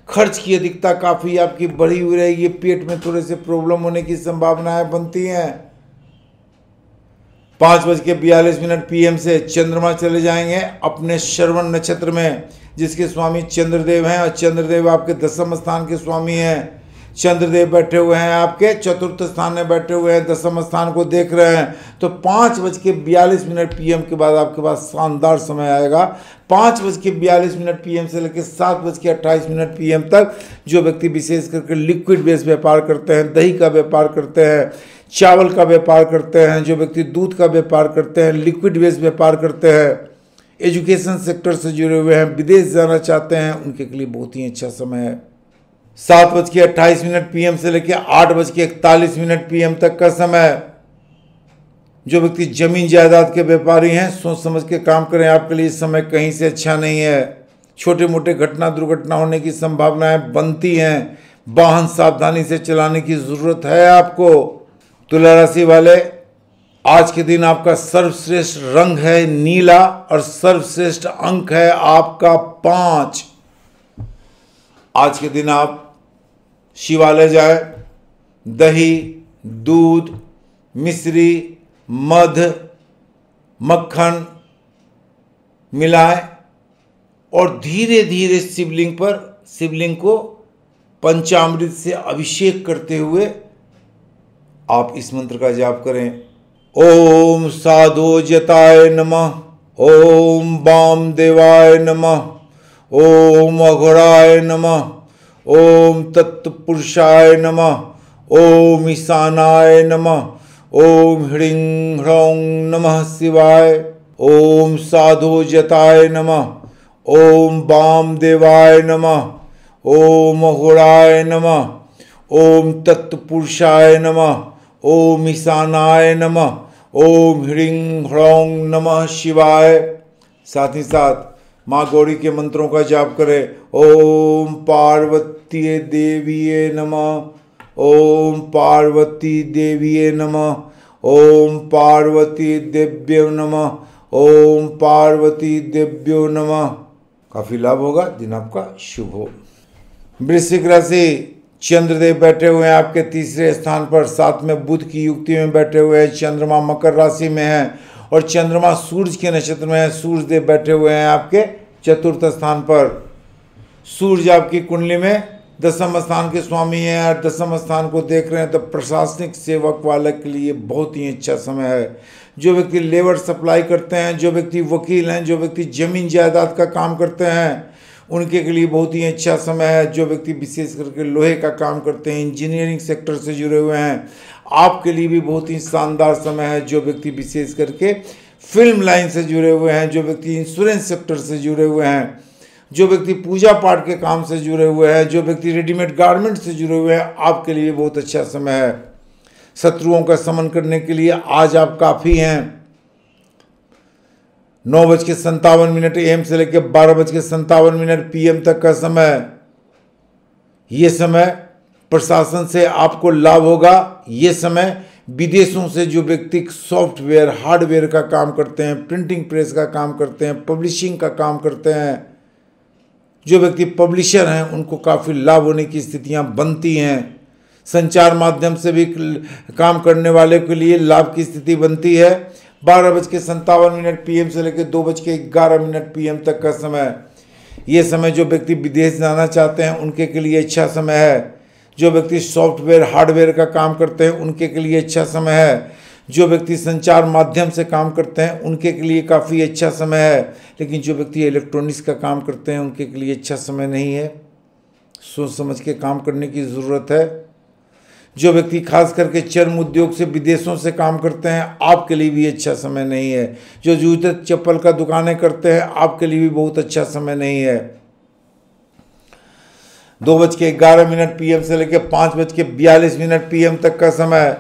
खर्च की अधिकता काफ़ी आपकी बढ़ी हुई रहेगी पेट में थोड़े से प्रॉब्लम होने की संभावनाएँ बनती हैं। पाँच बज के बयालीस मिनट पीएम से चंद्रमा चले जाएँगे अपने श्रवण नक्षत्र में, जिसके स्वामी चंद्रदेव हैं और चंद्रदेव आपके दसम स्थान के स्वामी हैं। चंद्रदेव बैठे हुए हैं आपके, चतुर्थ स्थान में बैठे हुए हैं, दसम स्थान को देख रहे हैं। तो पाँच बज के बयालीस मिनट पीएम के बाद आपके पास शानदार समय आएगा। पाँच बज के बयालीस मिनट पीएम से लेकर सात बज के अट्ठाईस मिनट पीएम तक जो व्यक्ति विशेष करके लिक्विड बेस व्यापार करते हैं, दही का व्यापार करते हैं, चावल का व्यापार करते हैं, जो व्यक्ति दूध का व्यापार करते हैं लिक्विड बेस व्यापार करते हैं एजुकेशन सेक्टर से जुड़े हुए हैं, विदेश जाना चाहते हैं, उनके लिए बहुत ही अच्छा समय है। सात बज के अट्ठाईस मिनट पीएम से लेकर आठ बज के इकतालीस मिनट पीएम तक का समय जो व्यक्ति ज़मीन जायदाद के व्यापारी हैं, सोच समझ के काम करें। आपके लिए समय कहीं से अच्छा नहीं है। छोटे मोटे घटना, दुर्घटना होने की संभावनाएँ बनती हैं। वाहन सावधानी से चलाने की ज़रूरत है आपको। तुला राशि वाले, आज के दिन आपका सर्वश्रेष्ठ रंग है नीला और सर्वश्रेष्ठ अंक है आपका पाँच। आज के दिन आप शिवालय जाए, दही, दूध, मिश्री, मध, मक्खन मिलाए और धीरे धीरे शिवलिंग पर, शिवलिंग को पंचामृत से अभिषेक करते हुए आप इस मंत्र का जाप करें। ओम साधो जताय नमः, ओम बाम देवाय नमः, ओम अघोराय नमः। ओम तत्पुरुषाय नमः। ओम ईशानाय नमः। ओम ह्रीं ह्रौं नमः शिवाय। ओम साधो जताय नमः। ओम वाम देवाय नमः। ओम अघोराय नमः। ओम तत्पुरुषाय नमः। ओम ईशानाय नमः। ओम ह्रीं ह्रौं नमः शिवाय। साथ ही साथ माँ गौरी के मंत्रों का जाप करें। ओम पार्वती देवी नमः। ओम पार्वती देवी नमः। ओम पार्वती देव्यो नमः। ओम पार्वती देव्यो नमः। काफ़ी लाभ होगा। दिन आपका शुभ हो। वृश्चिक राशि, चंद्रदेव बैठे हुए हैं आपके तीसरे स्थान पर। साथ में बुध की युक्ति में बैठे हुए हैं। चंद्रमा मकर राशि में है। और चंद्रमा सूर्य के नक्षत्र में है सूर्य देव बैठे हुए हैं आपके चतुर्थ स्थान पर। सूर्य आपकी कुंडली में दसम स्थान के स्वामी हैं और दसम स्थान को देख रहे हैं तो प्रशासनिक सेवक वाले के लिए बहुत ही अच्छा समय है। जो व्यक्ति लेबर सप्लाई करते हैं, जो व्यक्ति वकील हैं, जो व्यक्ति ज़मीन जायदाद का काम करते हैं, उनके के लिए बहुत ही अच्छा समय है। जो व्यक्ति विशेष करके लोहे का काम करते हैं, इंजीनियरिंग सेक्टर से जुड़े हुए हैं आपके लिए भी बहुत ही शानदार समय है जो व्यक्ति विशेष करके फ़िल्म लाइन से जुड़े हुए हैं, जो व्यक्ति इंश्योरेंस सेक्टर से जुड़े हुए हैं, जो व्यक्ति पूजा पाठ के काम से जुड़े हुए हैं, जो व्यक्ति रेडीमेड गारमेंट से जुड़े हुए हैं, आपके लिए बहुत अच्छा समय है। शत्रुओं का समन करने के लिए आज आप काफ़ी हैं। नौ बज के संतावन मिनट एम से लेकर बारह बज के संतावन मिनट पीएम तक का समय ये समय प्रशासन से आपको लाभ होगा। ये समय विदेशों से जो व्यक्ति सॉफ्टवेयर, हार्डवेयर का काम करते हैं, प्रिंटिंग प्रेस का काम करते हैं, पब्लिशिंग का काम करते हैं, जो व्यक्ति पब्लिशर हैं, उनको काफ़ी लाभ होने की स्थितियाँ बनती हैं। संचार माध्यम से भी काम करने वाले के लिए लाभ की स्थिति बनती है। बारह बज के संतावन मिनट पीएम से लेकर दो बज के ग्यारह मिनट पीएम तक का समय। ये समय जो व्यक्ति विदेश जाना चाहते हैं, उनके के लिए अच्छा समय है। जो व्यक्ति सॉफ्टवेयर, हार्डवेयर का काम करते हैं, उनके के लिए अच्छा समय है। जो व्यक्ति संचार माध्यम से काम करते हैं, उनके के लिए काफ़ी अच्छा समय है। लेकिन जो व्यक्ति इलेक्ट्रॉनिक्स का काम करते हैं, उनके के लिए अच्छा समय नहीं है। सोच समझ के काम करने की ज़रूरत है। जो व्यक्ति खास करके चर्म उद्योग से विदेशों से काम करते हैं, आपके लिए भी अच्छा समय नहीं है। जो जूते, चप्पल का दुकानें करते हैं, आपके लिए भी बहुत अच्छा समय नहीं है। दो बज के ग्यारह मिनट पीएम से लेकर पाँच बज के बयालीस मिनट पीएम तक का समय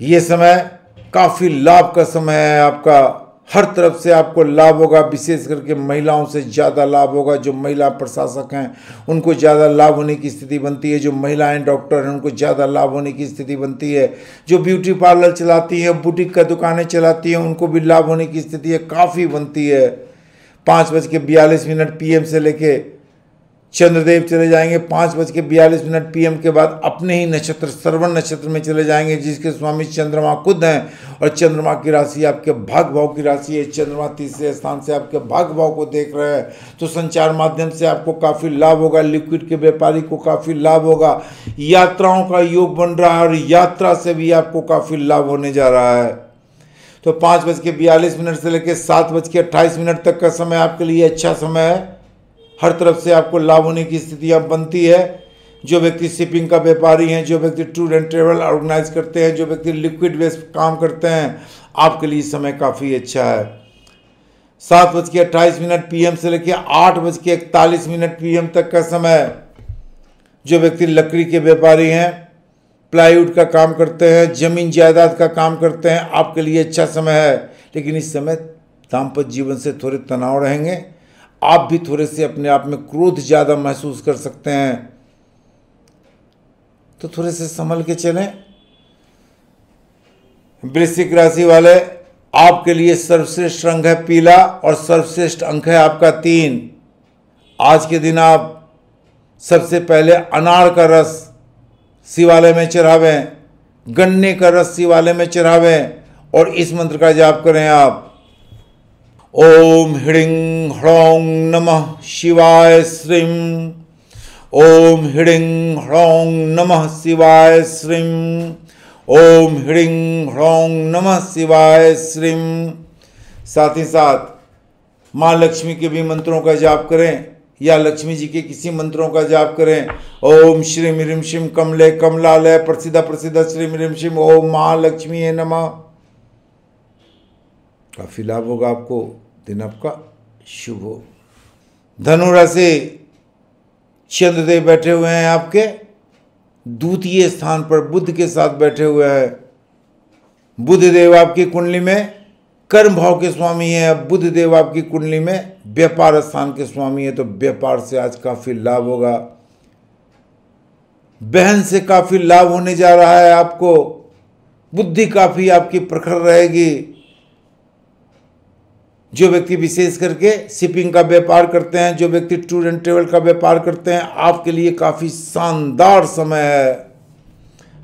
ये समय काफ़ी लाभ का समय है आपका। हर तरफ़ से आपको लाभ होगा, विशेष करके महिलाओं से ज़्यादा लाभ होगा। जो महिला प्रशासक हैं, उनको ज़्यादा लाभ होने की स्थिति बनती है। जो महिलाएँ डॉक्टर हैं, उनको ज़्यादा लाभ होने की स्थिति बनती है। जो ब्यूटी पार्लर चलाती हैं, बुटीक का दुकानें चलाती हैं, उनको भी लाभ होने की स्थिति काफ़ी बनती है। पाँच बज के बयालीस मिनट पी से लेके चंद्रदेव चले जाएँगे, पाँच बज के बयालीस मिनट पीएम के बाद अपने ही नक्षत्र, श्रवण नक्षत्र में चले जाएँगे, जिसके स्वामी चंद्रमा खुद हैं। और चंद्रमा की राशि आपके भाग भाव की राशि है। चंद्रमा तीसरे स्थान से आपके भाग भाव को देख रहे हैं। तो संचार माध्यम से आपको काफ़ी लाभ होगा। लिक्विड के व्यापारी को काफ़ी लाभ होगा। यात्राओं का योग बन रहा है और यात्रा से भी आपको काफ़ी लाभ होने जा रहा है। तो पाँच बज के बयालीस मिनट से लेकर सात बज के अट्ठाईस मिनट तक का समय आपके लिए अच्छा समय है। हर तरफ़ से आपको लाभ होने की स्थितियाँ बनती है। जो व्यक्ति शिपिंग का व्यापारी हैं, जो व्यक्ति टूर एंड ट्रेवल ऑर्गेनाइज करते हैं, जो व्यक्ति लिक्विड वेस्ट काम करते हैं, आपके लिए समय काफ़ी अच्छा है। सात बज के अट्ठाईस मिनट पीएम से लेकर आठ बज के इकतालीस मिनट पीएम तक का समय जो व्यक्ति लकड़ी के व्यापारी हैं प्लाईवुड का काम करते हैं, ज़मीन जायदाद का काम करते हैं, आपके लिए अच्छा समय है। लेकिन इस समय दाम्पत्य जीवन से थोड़े तनाव रहेंगे। आप भी थोड़े से अपने आप में क्रोध ज़्यादा महसूस कर सकते हैं। तो थोड़े से संभल के चलें। वृश्चिक राशि वाले, आपके लिए सर्वश्रेष्ठ रंग है पीला और सर्वश्रेष्ठ अंक है आपका तीन। आज के दिन आप सबसे पहले अनार का रस शिवालय में चढ़ावें, गन्ने का रस शिवालय में चढ़ावें और इस मंत्र का जाप करें आप। ओम हिडिंग ह्रौं नमः शिवाय श्रीम ओम हिडिंग ह्रौं नमः शिवाय श्रीम ओम हिडिंग ह्रौं नमः शिवाय श्रीम साथ ही साथ, माँ लक्ष्मी के भी मंत्रों का जाप करें या लक्ष्मी जी के किसी मंत्रों का जाप करें। ओम श्री मिम शिम कमले कमलालय प्रसिद्ध प्रसिद्ध श्री मिम शिम ओम महालक्ष्मी है नमः। काफ़ी लाभ होगा आपको। दिन आपका शुभ हो। धनु राशि चंद्रदेव बैठे हुए हैं आपके। द्वितीय स्थान पर बुद्ध के साथ बैठे हुए हैं। बुद्ध देव आपकी कुंडली में कर्म भाव के स्वामी हैं। बुद्ध देव आपकी कुंडली में व्यापार स्थान के स्वामी है। तो व्यापार से आज काफ़ी लाभ होगा। बहन से काफ़ी लाभ होने जा रहा है आपको। बुद्धि काफ़ी आपकी प्रखर रहेगी। जो व्यक्ति विशेष करके शिपिंग का व्यापार करते हैं, जो व्यक्ति टूर एंड ट्रेवल का व्यापार करते हैं, आपके लिए काफ़ी शानदार समय है।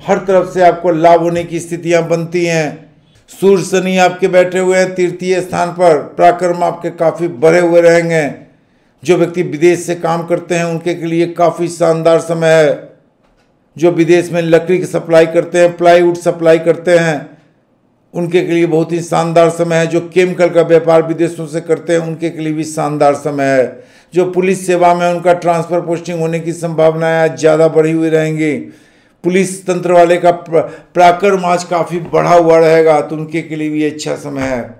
हर तरफ़ से आपको लाभ होने की स्थितियाँ बनती हैं। सूर्य शनि आपके बैठे हुए हैं तृतीय स्थान पर, पराक्रम आपके काफ़ी बढ़े हुए रहेंगे। जो व्यक्ति विदेश से काम करते हैं, उनके के लिए काफ़ी शानदार समय है। जो विदेश में लकड़ी की सप्लाई करते हैं प्लाईवुड सप्लाई करते हैं उनके के लिए बहुत ही शानदार समय है। जो केमिकल का व्यापार विदेशों से करते हैं, उनके के लिए भी शानदार समय है। जो पुलिस सेवा में उनका ट्रांसफ़र पोस्टिंग होने की संभावनाएँ ज़्यादा बढ़ी हुई रहेंगी। पुलिस तंत्र वाले का प्राक्रम आज काफ़ी बढ़ा हुआ रहेगा तो उनके के लिए भी अच्छा समय है।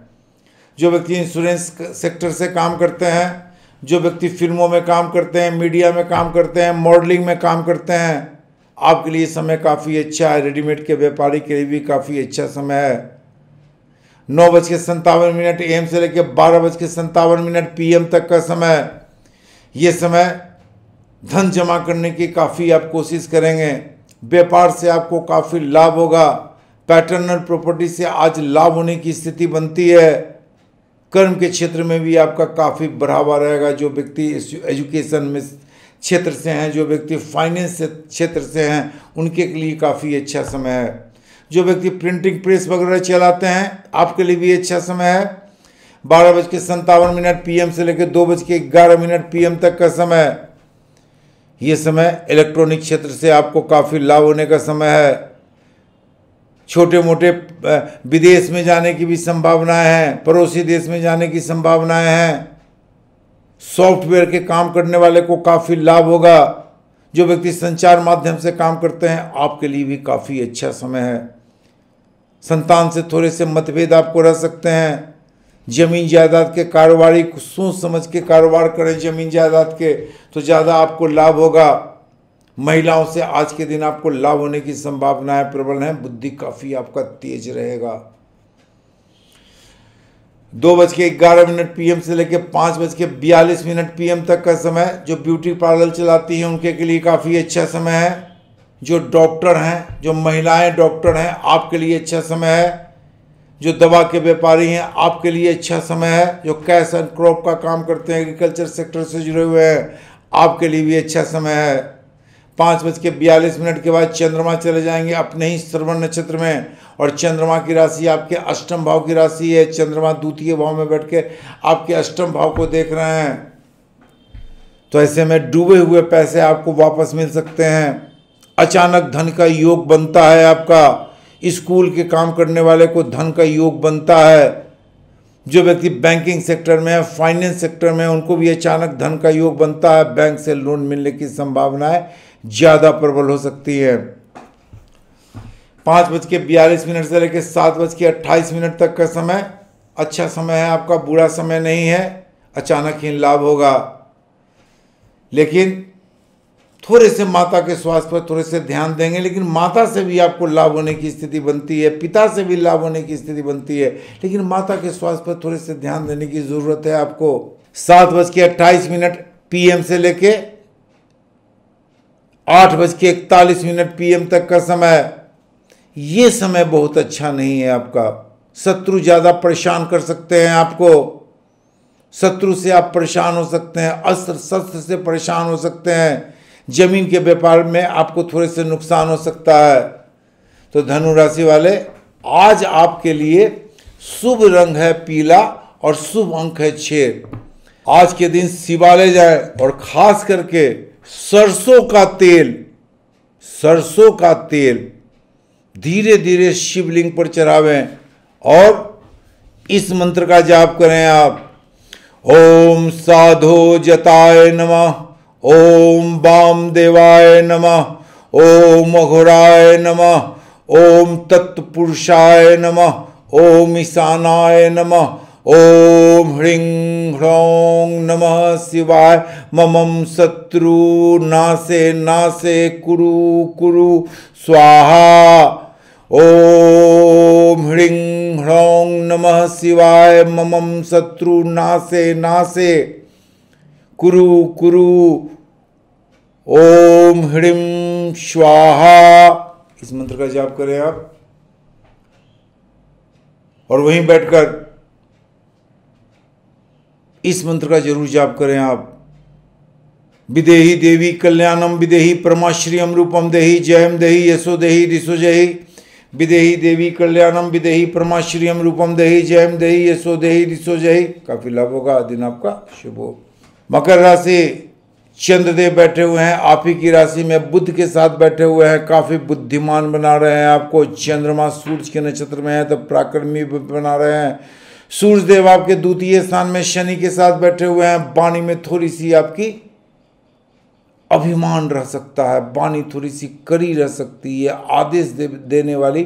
जो व्यक्ति इंश्योरेंस सेक्टर से काम करते हैं, जो व्यक्ति फ़िल्मों में काम करते हैं मीडिया में काम करते हैं मॉडलिंग में काम करते हैं, आपके लिए समय काफ़ी अच्छा है। रेडीमेड के व्यापारी के लिए भी काफ़ी अच्छा समय है। नौ बज के संतावन मिनट एम से लेकर बारह बज के संतावन मिनट पीएम तक का समय। ये समय धन जमा करने की काफ़ी आप कोशिश करेंगे। व्यापार से आपको काफ़ी लाभ होगा। पैटर्नल प्रॉपर्टी से आज लाभ होने की स्थिति बनती है। कर्म के क्षेत्र में भी आपका काफ़ी बढ़ावा रहेगा। जो व्यक्ति एजुकेशन में क्षेत्र से हैं, जो व्यक्ति फाइनेंस क्षेत्र से हैं, उनके लिए काफ़ी अच्छा समय है। जो व्यक्ति प्रिंटिंग प्रेस वगैरह चलाते हैं, आपके लिए भी अच्छा समय है। बारह बज के संतावन मिनट पीएम से लेकर दो बज के ग्यारह मिनट पीएम तक का समय ये समय इलेक्ट्रॉनिक क्षेत्र से आपको काफ़ी लाभ होने का समय है। छोटे मोटे विदेश में जाने की भी संभावनाएँ हैं, पड़ोसी देश में जाने की संभावनाएँ हैं। सॉफ्टवेयर के काम करने वाले को काफ़ी लाभ होगा। जो व्यक्ति संचार माध्यम से काम करते हैं, आपके लिए भी काफ़ी अच्छा समय है। संतान से थोड़े से मतभेद आपको रह सकते हैं। ज़मीन जायदाद के कारोबारी सोच समझ के कारोबार करें ज़मीन जायदाद के तो ज़्यादा आपको लाभ होगा। महिलाओं से आज के दिन आपको लाभ होने की संभावनाएँ प्रबल हैं, बुद्धि काफ़ी आपका तेज रहेगा। दो बज के ग्यारह मिनट पीएम से लेकर पाँच बज के बयालीस मिनट पीएम तक का समय, जो ब्यूटी पार्लर चलाती हैं उनके के लिए काफ़ी अच्छा समय है। जो डॉक्टर हैं, जो महिलाएँ डॉक्टर हैं, आपके लिए अच्छा समय है। जो दवा के व्यापारी हैं, आपके लिए अच्छा समय है। जो कैश एंड क्रॉप का काम करते हैं, एग्रीकल्चर सेक्टर से जुड़े हुए हैं, आपके लिए भी अच्छा समय है। पाँच बज के बयालीस मिनट के बाद चंद्रमा चले जाएँगे अपने ही श्रवण नक्षत्र में। और चंद्रमा की राशि आपके अष्टम भाव की राशि है। चंद्रमा द्वितीय भाव में बैठ के आपके अष्टम भाव को देख रहे हैं। तो ऐसे में डूबे हुए पैसे आपको वापस मिल सकते हैं। अचानक धन का योग बनता है आपका। स्कूल के काम करने वाले को धन का योग बनता है। जो व्यक्ति बैंकिंग सेक्टर में है, फाइनेंस सेक्टर में उनको भी अचानक धन का योग बनता है। बैंक से लोन मिलने की संभावनाएँ ज़्यादा प्रबल हो सकती है। पाँच बज के बयालीस मिनट से लेकर सात बज के अट्ठाईस मिनट तक का समय। अच्छा समय है आपका, बुरा समय नहीं है। अचानक ही लाभ होगा। लेकिन थोड़े से माता के स्वास्थ्य पर थोड़े से ध्यान देंगे, लेकिन माता से भी आपको लाभ होने की स्थिति बनती है, पिता से भी लाभ होने की स्थिति बनती है, लेकिन माता के स्वास्थ्य पर थोड़े से ध्यान देने की ज़रूरत है आपको। सात बज के अट्ठाईस मिनट पीएम से लेके आठ बज के इकतालीस मिनट पीएम तक का समय। ये समय बहुत अच्छा नहीं है आपका। शत्रु ज़्यादा परेशान कर सकते हैं आपको। शत्रु से आप परेशान हो सकते हैं, अस्त्र शस्त्र से परेशान हो सकते हैं। ज़मीन के व्यापार में आपको थोड़े से नुकसान हो सकता है। तो धनु राशि वाले, आज आपके लिए शुभ रंग है पीला और शुभ अंक है छः आज के दिन शिवालय जाए और खास करके सरसों का तेल, सरसों का तेल धीरे धीरे शिवलिंग पर चढ़ावें और इस मंत्र का जाप करें आप। ओम साधो जताय नमः। ओम वाम देवाय नमः, ओम अघोराय नमः, ओम तत्पुरुषाय नमः, ओम ईशानाय नमः, ओम ह्रीं ह्रौं नमः शिवाय। ममम शत्रु नासे नासे कुरु कुरु, स्वाहा। ओम ह्रीं ह्रौं नमः शिवाय। ममम शत्रु नासे नासे कुरु कुरु। ओम ह्रीम स्वाहा। इस मंत्र का जाप करें आप। और वहीं बैठकर इस मंत्र का ज़रूर जाप करें आप। विदेही देवी कल्याणम, विदेही परमाश्रियम रूपम, देही जयम, देही यशो, देही दिशो जही विदेही देवी कल्याणम, विदेही परमाश्रियम रूपम, देही जयम, देही यशो, देही दिशो जही काफ़ी लाभ होगा, दिन आपका शुभ हो। मकर राशि चंद्रदेव बैठे हुए हैं, आप ही की राशि में बुद्ध के साथ बैठे हुए हैं, काफ़ी बुद्धिमान बना रहे हैं आपको। चंद्रमा सूर्य के नक्षत्र में है तो पराक्रमी बना रहे हैं। सूर्यदेव आपके द्वितीय स्थान में शनि के साथ बैठे हुए हैं, वाणी में थोड़ी सी आपकी अभिमान रह सकता है वाणी थोड़ी सी कड़ी रह सकती है आदेश दे, देने वाली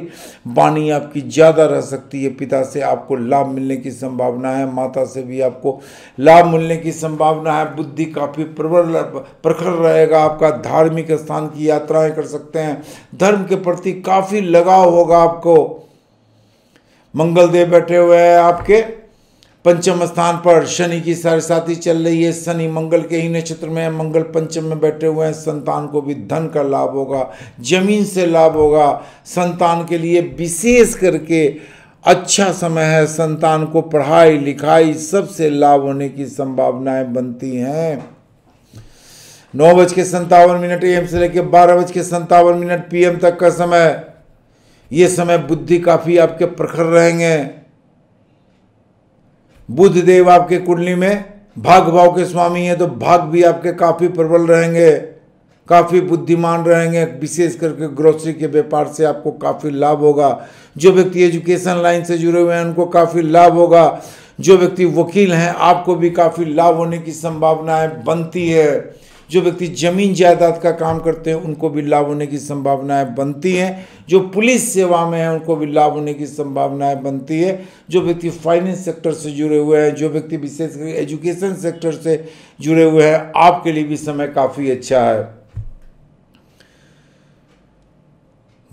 वाणी आपकी ज़्यादा रह सकती है। पिता से आपको लाभ मिलने की संभावना है माता से भी आपको लाभ मिलने की संभावना है। बुद्धि काफ़ी प्रबल प्रखर रहेगा आपका धार्मिक स्थान की यात्राएँ कर सकते हैं। धर्म के प्रति काफ़ी लगाव होगा आपको। मंगलदेव बैठे हुए हैं आपके। पंचम स्थान पर शनि की साथी चल रही है। शनि मंगल के ही नक्षत्र में मंगल पंचम में बैठे हुए हैं। संतान को भी धन का लाभ होगा, ज़मीन से लाभ होगा। संतान के लिए विशेष करके अच्छा समय है। संतान को पढ़ाई, लिखाई सबसे लाभ होने की संभावनाएँ बनती हैं। नौ बज के संतावन मिनट एम से लेकर बारह बज के संतावन मिनट पीएम तक का समय। ये समय बुद्धि काफ़ी आपके प्रखर रहेंगे। बुद्ध देव आपके कुंडली में भाग भाव के स्वामी हैं तो भाग भी आपके काफ़ी प्रबल रहेंगे, काफ़ी बुद्धिमान रहेंगे, विशेष करके ग्रोसरी के व्यापार से आपको काफ़ी लाभ होगा। जो व्यक्ति एजुकेशन लाइन से जुड़े हुए हैं, उनको काफ़ी लाभ होगा। जो व्यक्ति वकील हैं, आपको भी काफ़ी लाभ होने की संभावनाएँ बनती है। जो व्यक्ति ज़मीन जायदाद का काम करते हैं, उनको भी लाभ होने की संभावनाएँ बनती हैं। जो पुलिस सेवा में है, उनको भी लाभ होने की संभावनाएँ बनती है। जो व्यक्ति फाइनेंस सेक्टर से जुड़े हुए हैं, जो व्यक्ति विशेषकर एजुकेशन सेक्टर से जुड़े हुए हैं, आपके लिए भी समय काफ़ी अच्छा है।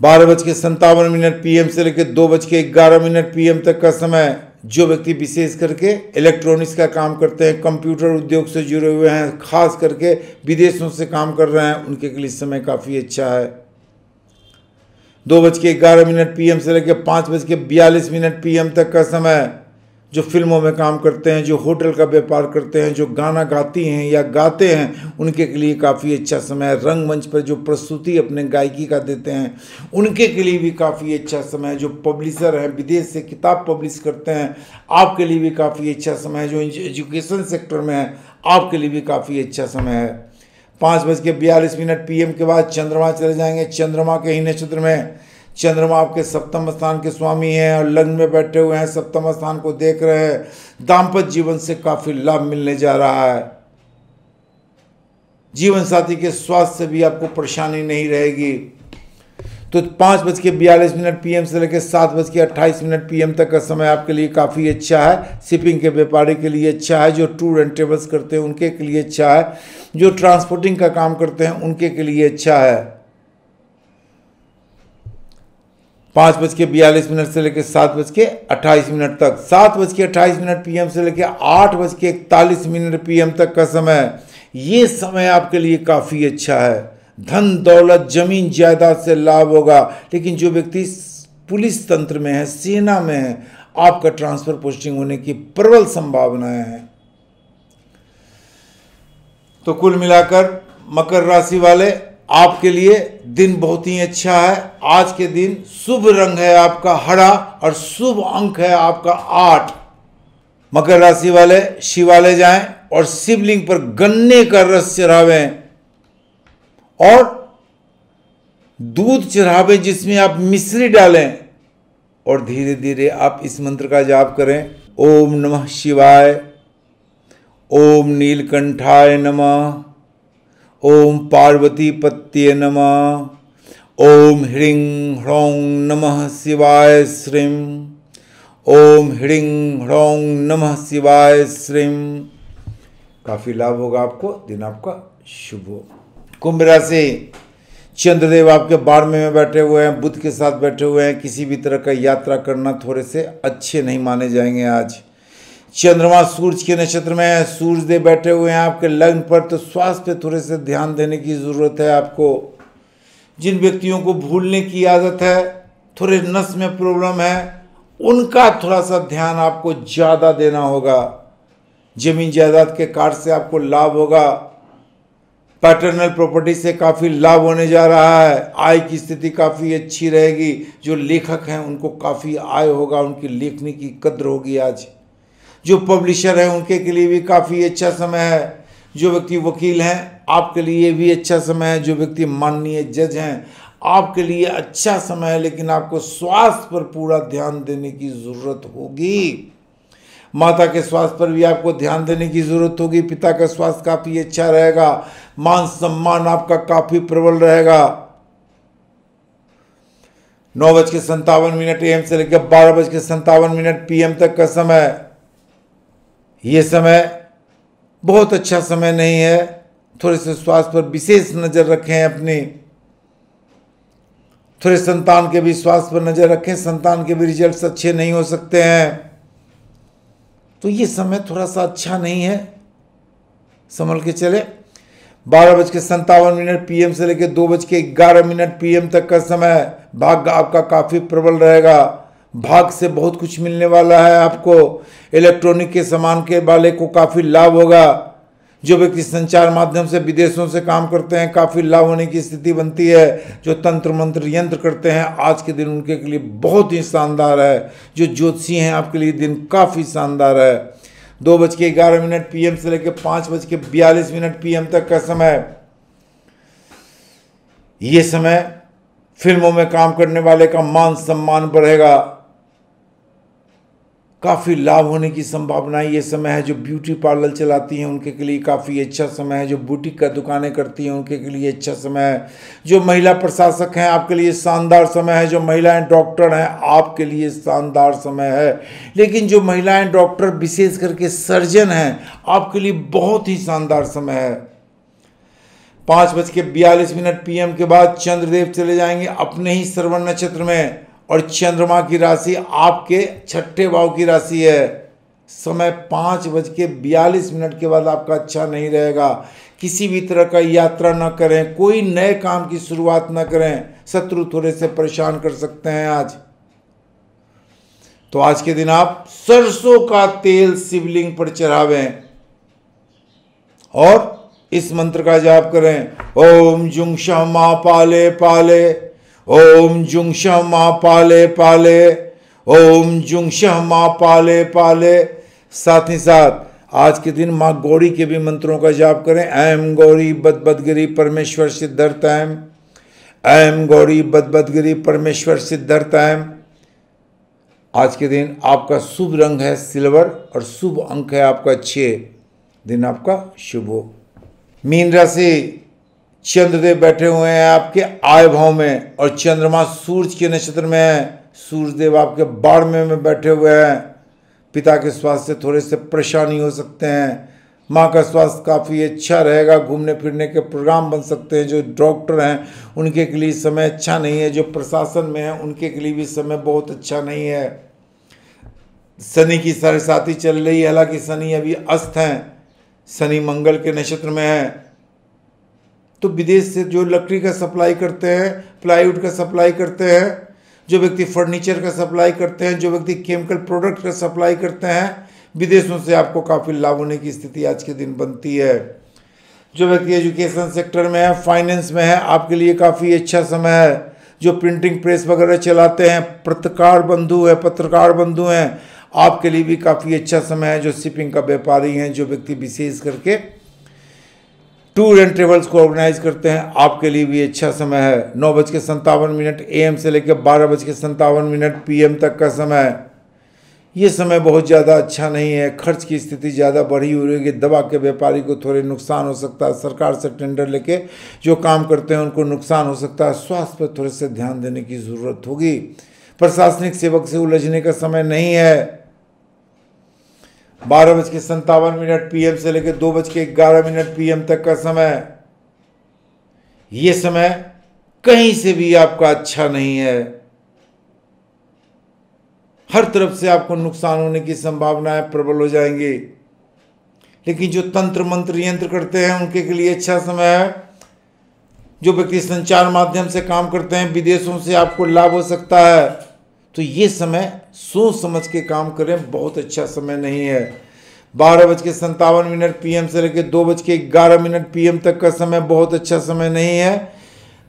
बारह बज के संतावन मिनट पीएम से लेकर दो बज के ग्यारह मिनट पीएम तक का समय। जो व्यक्ति विशेष करके इलेक्ट्रॉनिक्स का काम करते हैं कंप्यूटर उद्योग से जुड़े हुए हैं, खास करके विदेशों से काम कर रहे हैं, उनके लिए समय काफ़ी अच्छा है। दो बज के ग्यारह मिनट पीएम से लेकर पाँच बज के बयालीस मिनट पीएम तक का समय जो फ़िल्मों में काम करते हैं, जो होटल का व्यापार करते हैं, जो गाना गाती हैं या गाते हैं, उनके के लिए काफ़ी अच्छा समय है। रंगमंच पर जो प्रस्तुति अपने गायकी का देते हैं, उनके के लिए भी काफ़ी अच्छा समय है। जो पब्लिशर हैं, विदेश से किताब पब्लिश करते हैं, आपके लिए भी काफ़ी अच्छा समय है। जो एजुकेशन सेक्टर में है, आपके लिए भी काफ़ी अच्छा समय है। पाँच बज के बयालीस मिनट पी के बाद चंद्रमा चले जाएँगे। चंद्रमा के ही नक्षत्र में चंद्रमा आपके सप्तम स्थान के स्वामी हैं और लग्न में बैठे हुए हैं, सप्तम स्थान को देख रहे हैं। दाम्पत्य जीवन से काफ़ी लाभ मिलने जा रहा है। जीवन साथी के स्वास्थ्य से भी आपको परेशानी नहीं रहेगी। तो पाँच बज के बयालीस मिनट पीएम से लेकर सात बज के अट्ठाईस मिनट पीएम तक का समय आपके लिए काफ़ी अच्छा है। शिपिंग के व्यापारी के लिए अच्छा है, जो टूर एंड ट्रेवल्स करते हैं उनके के लिए अच्छा है। जो ट्रांसपोर्टिंग का काम करते हैं उनके के लिए अच्छा है। पाँच बज के बयालीस मिनट से लेकर सात बज के अट्ठाईस मिनट तक, सात बज के अट्ठाईस मिनट पीएम से लेकर आठ बज के इकतालीस मिनट पीएम तक का समय। ये समय आपके लिए काफ़ी अच्छा है। धन, दौलत, ज़मीन, जायदाद से लाभ होगा। लेकिन जो व्यक्ति पुलिस तंत्र में है, सेना में है, आपका ट्रांसफ़र पोस्टिंग होने की प्रबल संभावनाएँ हैं। तो कुल मिलाकर मकर राशि वाले आपके लिए दिन बहुत ही अच्छा है। आज के दिन शुभ रंग है आपका हरा और शुभ अंक है आपका आठ। मकर राशि वाले शिवालय जाएँ और शिवलिंग पर गन्ने का रस चढ़ावें और दूध चढ़ावें जिसमें आप मिश्री डालें और धीरे धीरे आप इस मंत्र का जाप करें। ओम नमः शिवाय, ओम नीलकंठाय नमः। ओम पार्वती पत्ये नम। ओम ह्रीं ह्रौं नमः शिवाय श्रीं। ओम ह्रीं ह्रौं नमः शिवाय श्रीं। काफ़ी लाभ होगा आपको, दिन आपका शुभ हो। कुंभ राशि, चंद्रदेव आपके बारहवें में बैठे हुए हैं बुद्ध के साथ बैठे हुए हैं, किसी भी तरह का यात्रा करना थोड़े से अच्छे नहीं माने जाएँगे आज। चंद्रमा सूर्य के नक्षत्र में है। सूरज देव बैठे हुए हैं आपके लग्न पर तो स्वास्थ्य पे थोड़े से ध्यान देने की ज़रूरत है आपको। जिन व्यक्तियों को भूलने की आदत है, थोड़े नस में प्रॉब्लम है, उनका थोड़ा सा ध्यान आपको ज़्यादा देना होगा। ज़मीन जायदाद के कार्ड से आपको लाभ होगा। पैटर्नल प्रॉपर्टी से काफ़ी लाभ होने जा रहा है। आय की स्थिति काफ़ी अच्छी रहेगी। जो लेखक हैं, उनको काफ़ी आय होगा, उनकी लेखनी की कद्र होगी आज। जो पब्लिशर हैं, उनके के लिए भी काफ़ी अच्छा समय है। जो व्यक्ति वकील हैं, आपके लिए भी अच्छा समय है। जो व्यक्ति माननीय जज हैं, आपके लिए अच्छा समय है, लेकिन आपको स्वास्थ्य पर पूरा ध्यान देने की ज़रूरत होगी। माता के स्वास्थ्य पर भी आपको ध्यान देने की ज़रूरत होगी। पिता का स्वास्थ्य काफ़ी अच्छा रहेगा। मान सम्मान आपका काफ़ी प्रबल रहेगा। नौ बज के संतावन मिनट एम से लेकर बारह बज के संतावन मिनट पीएम तक का समय ये समय बहुत अच्छा समय नहीं है। थोड़े से स्वास्थ्य पर विशेष नज़र रखें अपनी। थोड़े संतान के भी स्वास्थ्य पर नज़र रखें। संतान के भी रिजल्ट्स अच्छे नहीं हो सकते हैं। तो ये समय थोड़ा सा अच्छा नहीं है। संभल के चले। बारह बज के संतावन मिनट पीएम से लेकर दो बज के ग्यारह मिनट पीएम तक का समय। भाग्य आपका काफ़ी प्रबल रहेगा। भाग से बहुत कुछ मिलने वाला है आपको। इलेक्ट्रॉनिक के सामान के वाले को काफ़ी लाभ होगा। जो व्यक्ति संचार माध्यम से विदेशों से काम करते हैं, काफ़ी लाभ होने की स्थिति बनती है। जो तंत्र मंत्र यंत्र करते हैं, आज के दिन उनके लिए बहुत ही शानदार है। जो ज्योतिषी हैं, आपके लिए दिन काफ़ी शानदार है। दो बज के ग्यारह मिनट पी से लेकर पाँच बज के बयालीस मिनट पी तक का समय। ये समय फ़िल्मों में काम करने वाले का मान सम्मान बढ़ेगा। काफ़ी लाभ होने की संभावना ये समय है जो ब्यूटी पार्लर चलाती हैं, उनके के लिए काफ़ी अच्छा समय है। जो बुटीक का दुकानें करती हैं, उनके के लिए अच्छा समय है। जो महिला प्रशासक हैं, आपके लिए शानदार समय है। जो महिलाएँ डॉक्टर हैं, आपके लिए शानदार समय है। लेकिन जो महिलाएँ डॉक्टर, विशेष करके सर्जन हैं, आपके लिए बहुत ही शानदार समय है। पाँच बज के बयालीस मिनट पीएम के बाद चंद्रदेव चले जाएँगे अपने ही श्रवण नक्षत्र में। और चंद्रमा की राशि आपके छठे भाव की राशि है। समय पाँच बज के बयालीस मिनट के बाद आपका अच्छा नहीं रहेगा। किसी भी तरह का यात्रा न करें, कोई नए काम की शुरुआत न करें। शत्रु थोड़े से परेशान कर सकते हैं आज। तो आज के दिन आप सरसों का तेल शिवलिंग पर चढ़ावें और इस मंत्र का जाप करें। ओम जुंग मा पाले पाले ओम जुंग मा पाले पाले, ओम जुंग मा पाले पाले। साथ ही साथ, आज के दिन माँ गौरी के भी मंत्रों का जाप करें। ऐम गौरी बद बदगिरी परमेश्वर सिद्धर्थ ऐम। ऐम गौरी बद बदगिरी परमेश्वर सिद्धर्थ ऐम। आज के दिन आपका शुभ रंग है सिल्वर और शुभ अंक है आपका छः दिन आपका शुभ हो। मीन राशि चंद्रदेव बैठे हुए हैं आपके आय भाव में और चंद्रमा सूर्य के नक्षत्र में है। सूर्यदेव आपके बाढ़ में, बैठे हुए हैं। पिता के स्वास्थ्य से थोड़े से परेशानी हो सकते हैं। माँ का स्वास्थ्य काफ़ी अच्छा रहेगा घूमने फिरने के प्रोग्राम बन सकते हैं। जो डॉक्टर हैं उनके के लिए समय अच्छा नहीं है। जो प्रशासन में है उनके के लिए भी समय बहुत अच्छा नहीं है। शनि की साढ़े साथी चल रही है। हालाँकि शनि अभी अस्त हैं। शनि मंगल के नक्षत्र में है। तो विदेश से जो लकड़ी का सप्लाई करते हैं प्लाईवुड का सप्लाई करते हैं, जो व्यक्ति फर्नीचर का सप्लाई करते हैं, जो व्यक्ति केमिकल प्रोडक्ट का सप्लाई करते हैं, विदेशों से आपको काफ़ी लाभ होने की स्थिति आज के दिन बनती है। जो व्यक्ति एजुकेशन सेक्टर में है फाइनेंस में है, आपके लिए काफ़ी अच्छा समय है। जो प्रिंटिंग प्रेस वगैरह चलाते हैं, पत्रकार बंधु है, पत्रकार बंधु हैं, आपके लिए भी काफ़ी अच्छा समय है। जो शिपिंग का व्यापारी हैं, जो व्यक्ति विशेष करके टूर एंड ट्रेवल्स को ऑर्गेनाइज करते हैं। आपके लिए भी अच्छा समय है। नौ बज के संतावन मिनट ए से लेकर बारह बज के संतावन मिनट पीएम तक का समय है। ये समय बहुत ज़्यादा अच्छा नहीं है। खर्च की स्थिति ज़्यादा बढ़ी हुई रहेगी दवा के व्यापारी को थोड़े नुकसान हो सकता है। सरकार से टेंडर लेके जो काम करते हैं, उनको नुकसान हो सकता है। स्वास्थ्य पर थोड़े से ध्यान देने की ज़रूरत होगी। प्रशासनिक सेवक से उलझने का समय नहीं है। बारह बज के संतावन मिनट पीएम से लेकर दो बज के ग्यारह मिनट पीएम तक का समय। ये समय कहीं से भी आपका अच्छा नहीं है। हर तरफ़ से आपको नुकसान होने की संभावनाएँ प्रबल हो जाएँगी। लेकिन जो तंत्र मंत्र यंत्र करते हैं, उनके के लिए अच्छा समय है। जो व्यक्ति संचार माध्यम से काम करते हैं, विदेशों से आपको लाभ हो सकता है। तो ये समय सोच समझ के काम करें बहुत अच्छा समय नहीं है। बारह बज के संतावन मिनट पीएम से लेकर दो बज के ग्यारह मिनट पीएम तक का समय बहुत अच्छा समय नहीं है।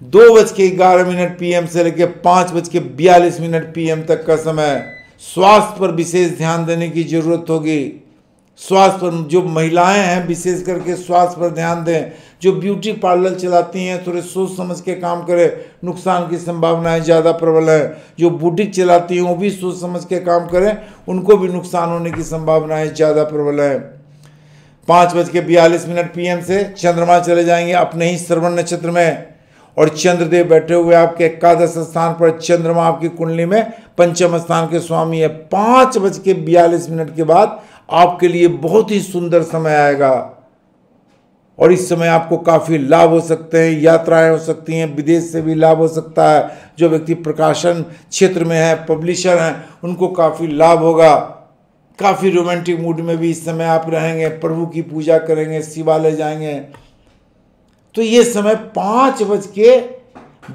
दो बज के ग्यारह मिनट पीएम से लेकर पाँच बज के बयालीस मिनट पीएम तक का समय। स्वास्थ्य पर विशेष ध्यान देने की ज़रूरत होगी। स्वास्थ्य पर जो महिलाएँ हैं, विशेष करके स्वास्थ्य पर ध्यान दें। जो ब्यूटी पार्लर चलाती हैं, थोड़े सोच समझ के काम करें, नुकसान की संभावनाएँ ज़्यादा प्रबल है। जो बुटीक चलाती हैं, वो भी सोच समझ के काम करें, उनको भी नुकसान होने की संभावनाएँ ज़्यादा प्रबल है। पाँच बज के बयालीस मिनट पीएम से चंद्रमा चले जाएँगे अपने ही श्रवण नक्षत्र में। और चंद्रदेव बैठे हुए आपके एकादश स्थान पर, चंद्रमा आपकी कुंडली में पंचम स्थान के स्वामी है। पाँच बज के बयालीस मिनट के बाद आपके लिए बहुत ही सुंदर समय आएगा। और इस समय आपको काफ़ी लाभ हो सकते हैं, यात्राएँ हो सकती हैं, विदेश से भी लाभ हो सकता है। जो व्यक्ति प्रकाशन क्षेत्र में है, पब्लिशर हैं, उनको काफ़ी लाभ होगा। काफ़ी रोमांटिक मूड में भी इस समय आप रहेंगे, प्रभु की पूजा करेंगे, शिवालय जाएँगे। तो ये समय पाँच बज के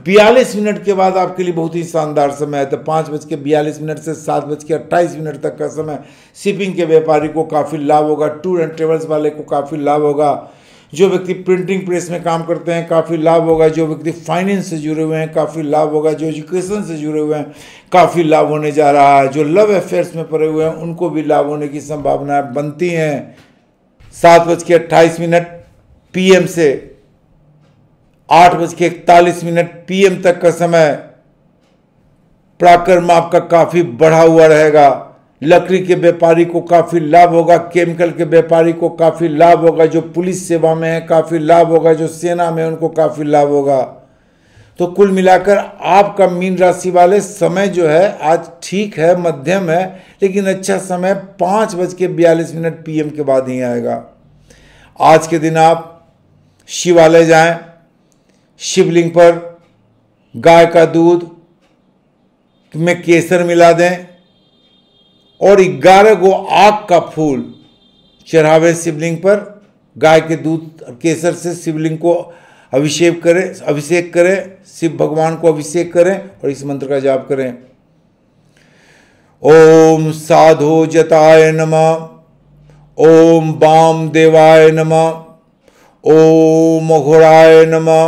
बयालीस मिनट के बाद आपके लिए बहुत ही शानदार समय है। तो पाँच बज के बयालीस मिनट से सात बज के अट्ठाईस मिनट तक का समय, शिपिंग के व्यापारी को काफ़ी लाभ होगा, टूर एंड ट्रेवल्स वाले को काफ़ी लाभ होगा। जो व्यक्ति प्रिंटिंग प्रेस में काम करते हैं, काफ़ी लाभ होगा। जो व्यक्ति फाइनेंस से जुड़े हुए हैं, काफ़ी लाभ होगा। जो एजुकेशन से जुड़े हुए हैं, काफ़ी लाभ होने जा रहा है। जो लव अफेयर्स में पड़े हुए हैं, उनको भी लाभ होने की संभावनाएँ बनती हैं। सात बज के अट्ठाईस मिनट पीएम से आठ बज के इकतालीस मिनट पीएम तक का समय पराक्रम आपका काफ़ी बढ़ा हुआ रहेगा। लकड़ी के व्यापारी को काफ़ी लाभ होगा, केमिकल के व्यापारी को काफ़ी लाभ होगा, जो पुलिस सेवा में है, काफ़ी लाभ होगा, जो सेना में उनको काफ़ी लाभ होगा। तो कुल मिलाकर आपका मीन राशि वाले समय जो है, आज ठीक है, मध्यम है, लेकिन अच्छा समय पाँच बज के बयालीस मिनट पीएम के बाद ही आएगा। आज के दिन आप शिवालय जाएँ, शिवलिंग पर गाय का दूध में केसर मिला दें और ग्यारह गो आग का फूल चढ़ावे शिवलिंग पर। गाय के दूध केसर से शिवलिंग को अभिषेक करें अभिषेक करें, शिव भगवान को अभिषेक करें और इस मंत्र का जाप करें। ओम साधो जताय नमः, ओम बाम देवाय नमः, ओम घोड़ाय नमः,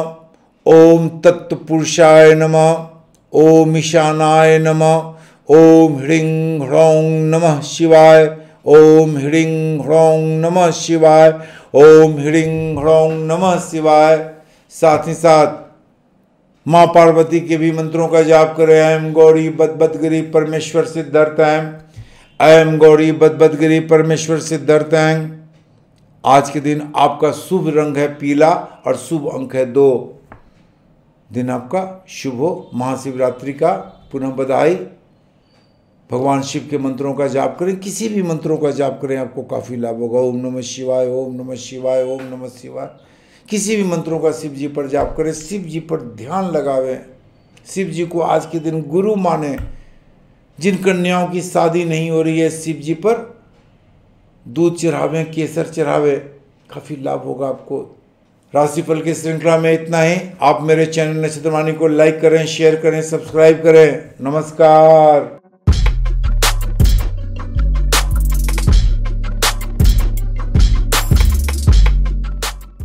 ओम तत्पुरुषाय नमः, ओम ईशानाय नमः ओम ह्रीं ह्रौं नमः शिवाय, ओम ह्रीं ह्रौं नमः शिवाय, ओम ह्रीं ह्रौं नमः शिवाय। साथ ही साथ, माँ पार्वती के भी मंत्रों का जाप करें। एम गौरी बद बदगिरी परमेश्वर सिद्धार्थ एम एम गौरी बदबदगिरी परमेश्वर सिद्धार्थैंग आज के दिन आपका शुभ रंग है पीला और शुभ अंक है दो। दिन आपका शुभ हो। महाशिवरात्रि का पुनः बधाई। भगवान शिव के मंत्रों का जाप करें, किसी भी मंत्रों का जाप करें, आपको काफ़ी लाभ होगा। ओम नमः शिवाय, ओम नमः शिवाय, ओम नमः शिवाय। किसी भी मंत्रों का शिव जी पर जाप करें, शिव जी पर ध्यान लगावें। शिव जी को आज के दिन गुरु माने। जिन कन्याओं की शादी नहीं हो रही है, शिव जी पर दूध चढ़ावे, केसर चढ़ावे, काफ़ी लाभ होगा आपको। राशिफल की श्रृंखला में इतना ही। आप मेरे चैनल नक्षत्रवाणी को लाइक करें शेयर करें सब्सक्राइब करें। नमस्कार।